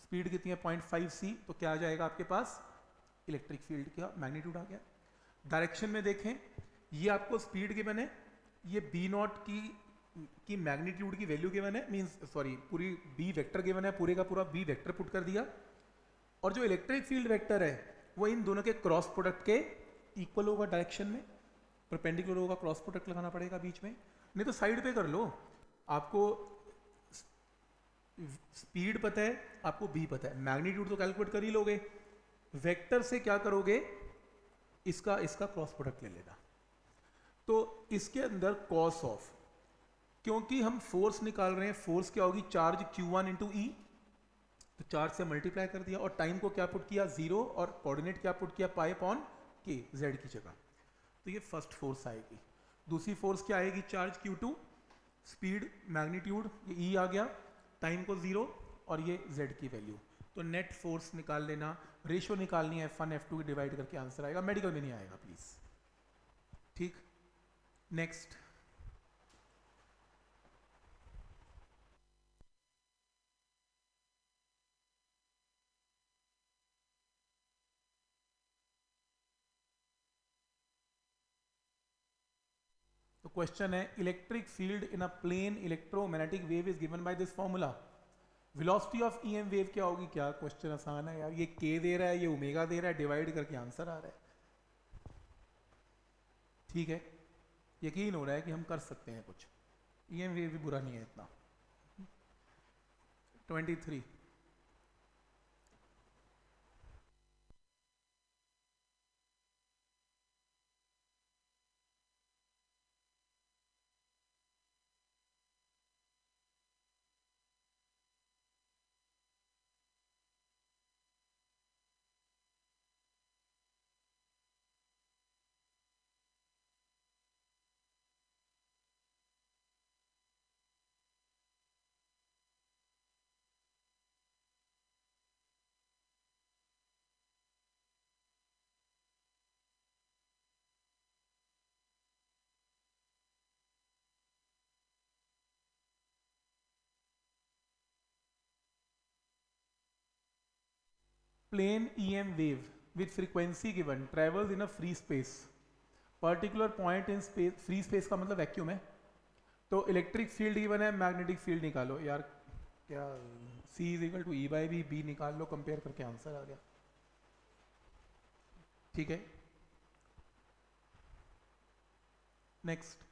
स्पीड कितनी है? पॉइंट फाइव सी तो क्या आ जाएगा आपके पास? इलेक्ट्रिक फ़ील्ड का मैग्नीट्यूड आ गया। डायरेक्शन में देखें, ये आपको स्पीड गिवन है, ये बी नॉट की की मैग्नीट्यूड की वैल्यू गिवन है मींस सॉरी पूरी बी वेक्टर गिवन है, पूरे का पूरा बी वेक्टर पुट कर दिया। और जो इलेक्ट्रिक फ़ील्ड वेक्टर है, वो इन दोनों के क्रॉस प्रोडक्ट के इक्वल होगा डायरेक्शन में। परपेंडिकुलर होगा क्रॉस प्रोडक्ट लगाना पड़ेगा बीच में। नहीं तो साइड पे कर लो। आपको स्पीड पता है, आपको बी पता है। मैग्नीट्यूड तो कैलकुलेट कर ही लोगे। वेक्टर से क्या करोगे? इसका इसका क्रॉस प्रोडक्ट ले लेना। तो इसके अंदर कॉस ऑफ़ क्योंकि हम फोर्स निकाल रहे हैं फोर्स क्या होगी? Charge Q one into E तो चार्ज से मल्टीप्लाई कर दिया और टाइम को क्या पुट किया? ज़ीरो और कोऑर्डिनेट क्या पुट किया? पाइप ऑन के जेड की जगह। तो ये फ़र्स्ट फोर्स आएगी। दूसरी फोर्स क्या आएगी? चार्ज Q2 स्पीड मैग्नीट्यूड ये ई आ गया। टाइम को ज़ीरो और ये जेड की वैल्यू तो नेट फोर्स निकाल लेना रेशियो निकालनी है F one F two divide करके आंसर आएगा मेडिकल में नहीं आएगा प्लीज़ ठीक? नेक्स्ट क्वेश्चन है electric field in a plane electromagnetic wave is given by this formula velocity of EM wave क्या होगी? क्या क्वेश्चन आसान है यार? ये के दे रहा है, ये ओमेगा दे रहा है डिवाइड करके आंसर आ रहा है। ठीक है? यकीन हो रहा है कि हम कर सकते हैं कुछ। ईएम वेव भी बुरा नहीं है इतना। 23 plane EM wave with frequency given travels in a free space particular point in space free space का मतलब वैक्यूम है तो इलेक्ट्रिक फ़ील्ड गिवन है मैग्नेटिक फ़ील्ड निकालो यार क्या C is equal to E by B B निकाल लो कंपेयर करके आंसर आ गया ठीक है नेक्स्ट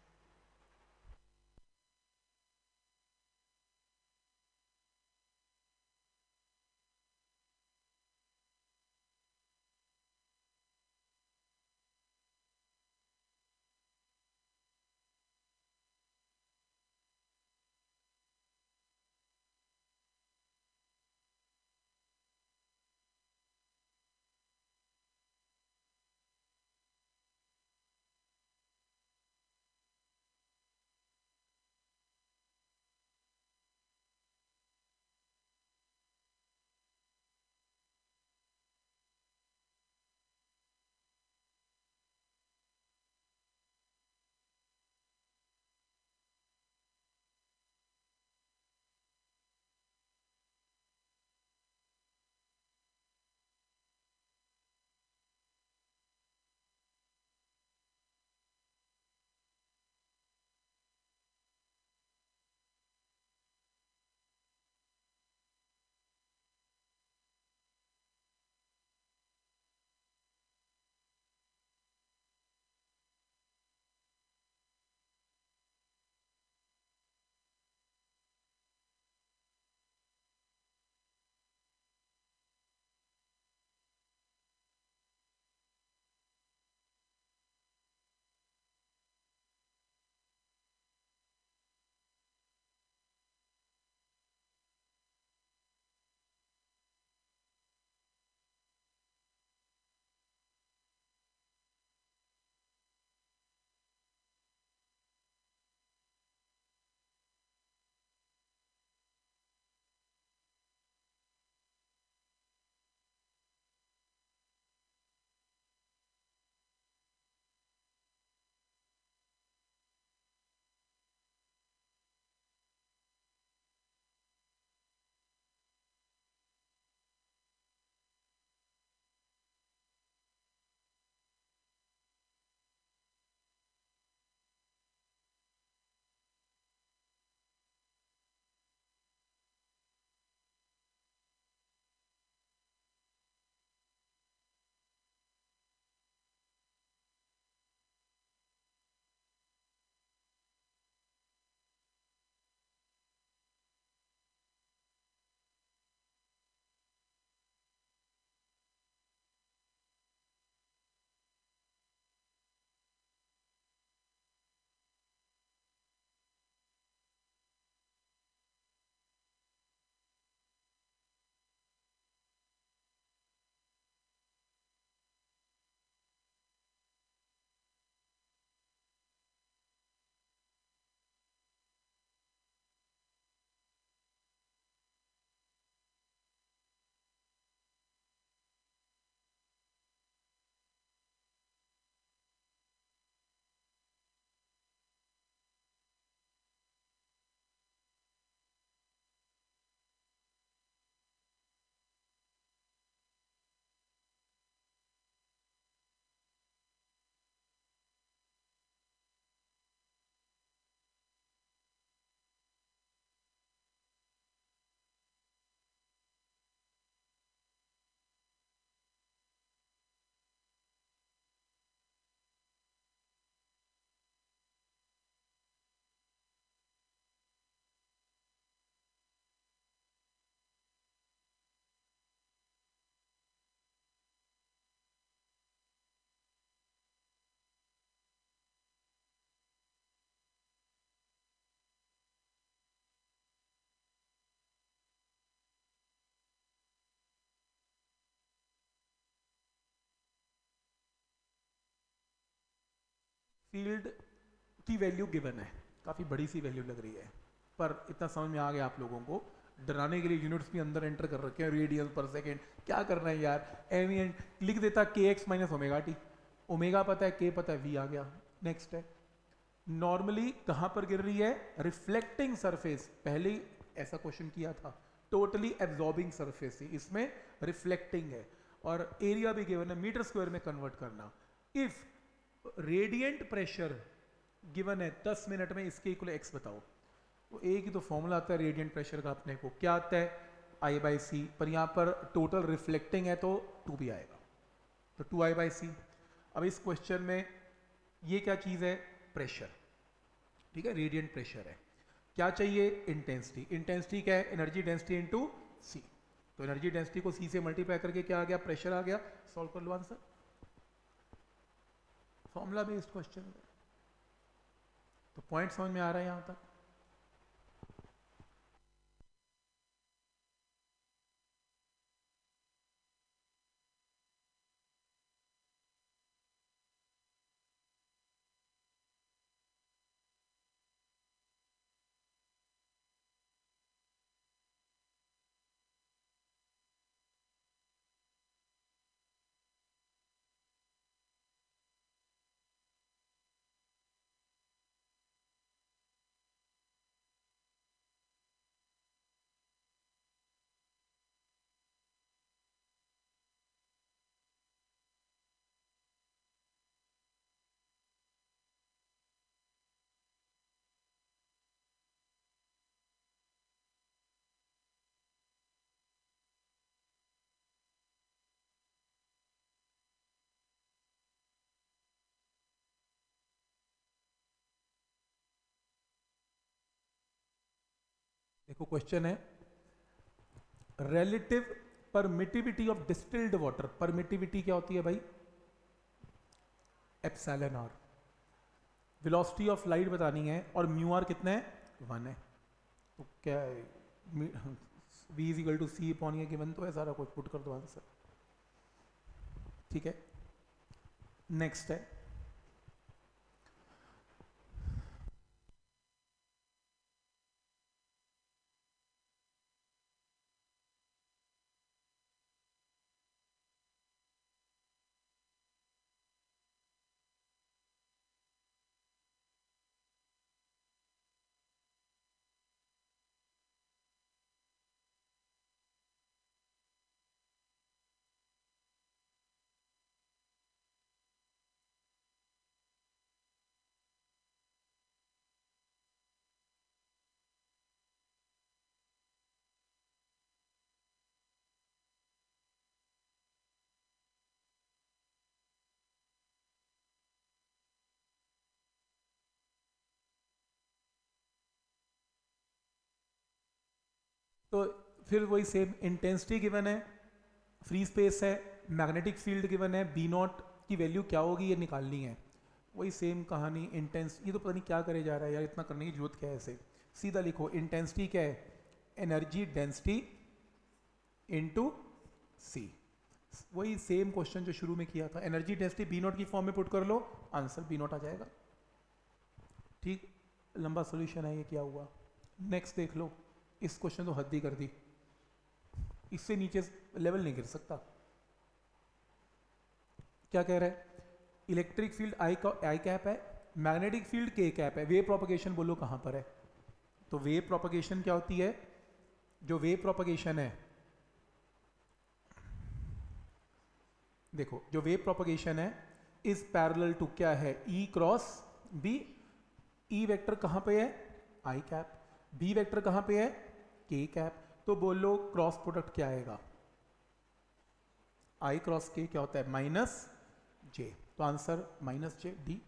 फ़ील्ड की वैल्यू गिवन है। काफ़ी बड़ी सी वैल्यू लग रही है। पर इतना समझ में आ गया आप लोगों को। डराने के लिए यूनिट्स भी अंदर एंटर कर रखे हैं रेडियन पर सेकेंड क्या करना है यार? एवियन लिख देता K X minus omega T omega पता है के पता है वी आ गया। नेक्स्ट है। नॉर्मली कहाँ पर गिर रही है? रिफ्लेक्टिंग सरफेस पहले ऐसा क्वेश्चन किया था। टोटली एब्जॉर्बिंग सरफेस ही। इसमें रिफ्लेक्टिंग है। और एरिया भी गिवन है। मीटर स्क्वायर में कन्वर्ट करना। इफ़ रेडियंट प्रेशर गिवन है 10 मिनट में इसके इक्वल एक्स बताओ। तो एक ही तो फॉर्मूला आता है रेडियंट प्रेशर का अपने को। क्या आता है? आई बाई सी पर यहाँ पर टोटल रिफ्लेक्टिंग है तो टू भी आएगा। तो टू आई बाई सी अब इस क्वेश्चन में ये क्या चीज़ है? प्रेशर ठीक है? रेडियंट प्रेशर है। क्या चाहिए? इंटेंसिटी इंटेंसिटी क्या है? एनर्जी डेंसिटी इनटू सी तो एनर्जी डेंसिटी को सी से मल्टीप्लाई करके क्या आ गया? प्रेशर आ गया। सॉल्व कर लो आंसर फॉर्मूला बेस्ड क्वेश्चन तो पॉइंट समझ में आ रहा है यहाँ तक? देखो क्वेश्चन है relative permittivity of distilled water permittivity क्या होती है भाई? Epsilon R velocity of light बतानी है, और म्यू आर कितना है? वन है। तो क्या V is equal to C upon ये गिवन तो है सारा कुछ पुट कर दो आंसर ठीक है? नेक्स्ट है। तो फिर वही सेम इंटेंसिटी गिवन है फ्री स्पेस है मैग्नेटिक फ़ील्ड गिवन है बी नॉट की वैल्यू क्या होगी ये निकालनी है। वही सेम कहानी इंटेंस ये तो पता नहीं क्या करे जा रहा है यार, इतना करने की ज़रूरत क्या है ऐसे। सीधा लिखो इंटेंसिटी क्या है? एनर्जी डेंसिटी इनटू सी वही सेम क्वेश्चन जो शुरू में किया था एनर्जी डेंसिटी बी नॉट की फॉर्म में पुट कर लो आंसर बी नॉट आ जाएगा। ठीक? लंबा सोल्यूशन है ये, क्या हुआ? नेक्स्ट देख लो। इस क्वेश्चन तो हद ही कर दी। इससे नीचे लेवल नहीं गिर सकता। क्या कह रहा है? इलेक्ट्रिक फ़ील्ड आई का आई कैप है। मैग्नेटिक फ़ील्ड के कैप है। वेव प्रोपगेशन बोलो कहाँ पर है? तो वेव प्रोपगेशन क्या होती है? जो वेव प्रोपगेशन है, देखो, जो वेव प्रोपगेशन है इज़ पैरेलल टू क्या है? E cross B E vector कहाँ पे है? आई कैप बी वेक्टर कहाँ पे है? के कैप तो बोलो क्रॉस प्रोडक्ट क्या आएगा? आई क्रॉस के क्या होता है? माइनस जे तो आंसर माइनस जे डी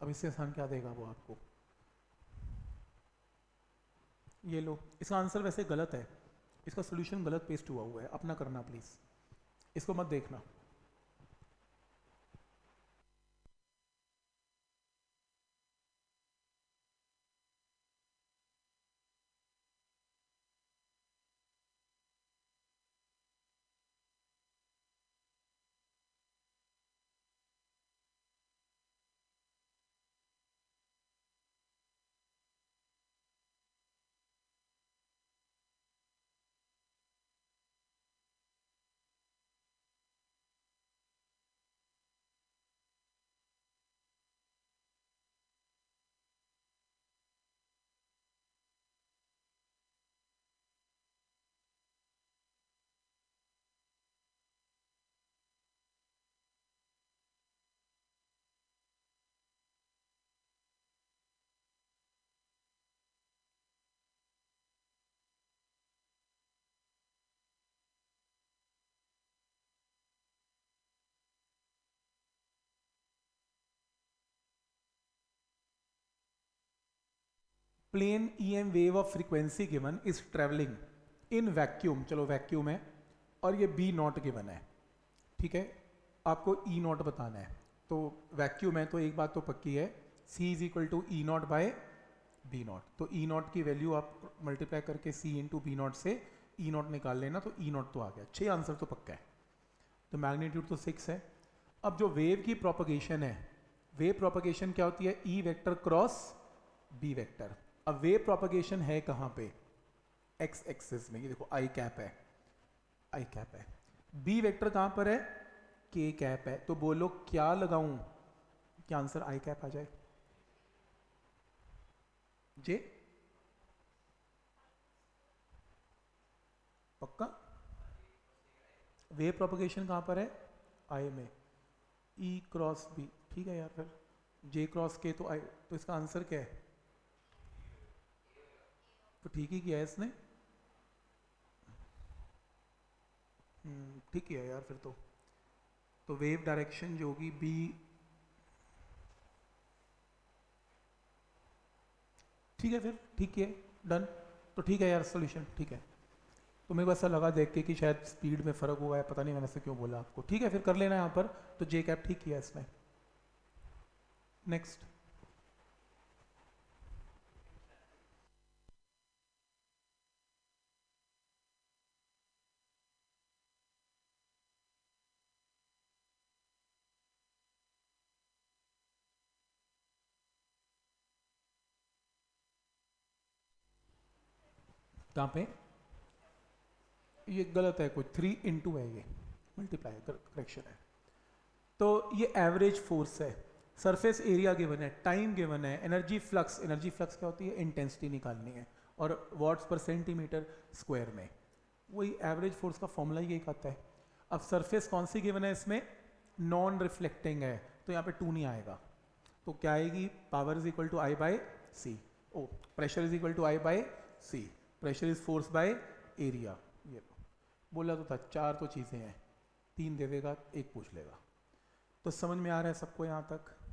अब इससे आसान क्या देगा वो आपको? ये लो। इसका आंसर वैसे गलत है। इसका सोल्यूशन गलत पेस्ट हुआ हुआ है। अपना करना प्लीज़ इसको मत देखना। Plane E M wave of frequency given is travelling in vacuum चलो वैक्यूम है, और ये बी नॉट गिवन है, ठीक है? आपको ई नॉट बताना है तो वैक्यूम है तो एक बात तो पक्की है C is equal to E not by B not तो ई नॉट की वैल्यू आप मल्टीप्लाई करके सी इंटू बी नॉट से ई नॉट निकाल लेना तो ई नॉट तो आ गया छः आंसर तो पक्का है तो मैग्नीट्यूड तो सिक्स है। अब जो वेव की प्रोपगेशन है वेव प्रोपगेशन क्या होती है? E vector cross B vector अब वेव प्रोपगेशन है कहाँ पे? एक्स एक्सिस में। ये देखो आई कैप है। आई कैप है। बी वेक्टर कहाँ पर है? के कैप है। तो बोलो, क्या लगाऊँ? क्या आंसर आई कैप आ जाए। जे पक्का? वेव प्रोपगेशन कहाँ पर है? आई में। ई क्रॉस बी ठीक है यार फिर। जे क्रॉस के तो आई तो इसका आंसर क्या है? तो ठीक ही किया है इसने। हम्म, ठीक है यार फिर तो। तो वेव डायरेक्शन जो होगी बी ठीक है फिर ठीक है डन तो ठीक है यार सोल्यूशन ठीक है। तो मेरे को ऐसा लगा देख के कि शायद स्पीड में फ़र्क हुआ है पता नहीं मैंने ऐसे क्यों बोला आपको। ठीक है फिर कर लेना यहाँ पर। तो जे कैप ठीक किया इसने। नेक्स्ट कहाँ पे? ये गलत है कुछ थ्री इंटू है ये। मल्टीप्लाई करेक्शन है। तो ये एवरेज फोर्स है। सरफेस एरिया गिवन है टाइम गिवन है एनर्जी फ्लक्स एनर्जी फ्लक्स क्या होती है? इंटेंसिटी निकालनी है। और वॉट्स पर सेंटीमीटर स्क्वायर में। वही एवरेज फोर्स का फॉर्मूला ही एक आता है। अब सरफेस कौन सी गिवन है इसमें? नॉन रिफ्लेक्टिंग है। तो यहाँ पे टू नहीं आएगा। तो क्या आएगी? Power is equal to I by C oh pressure is equal to I by C pressure is force by area ये बोला तो था, चार तो चीज़ें हैं। तीन दे देगा, एक पूछ लेगा। तो समझ में आ रहा है सबको यहाँ तक?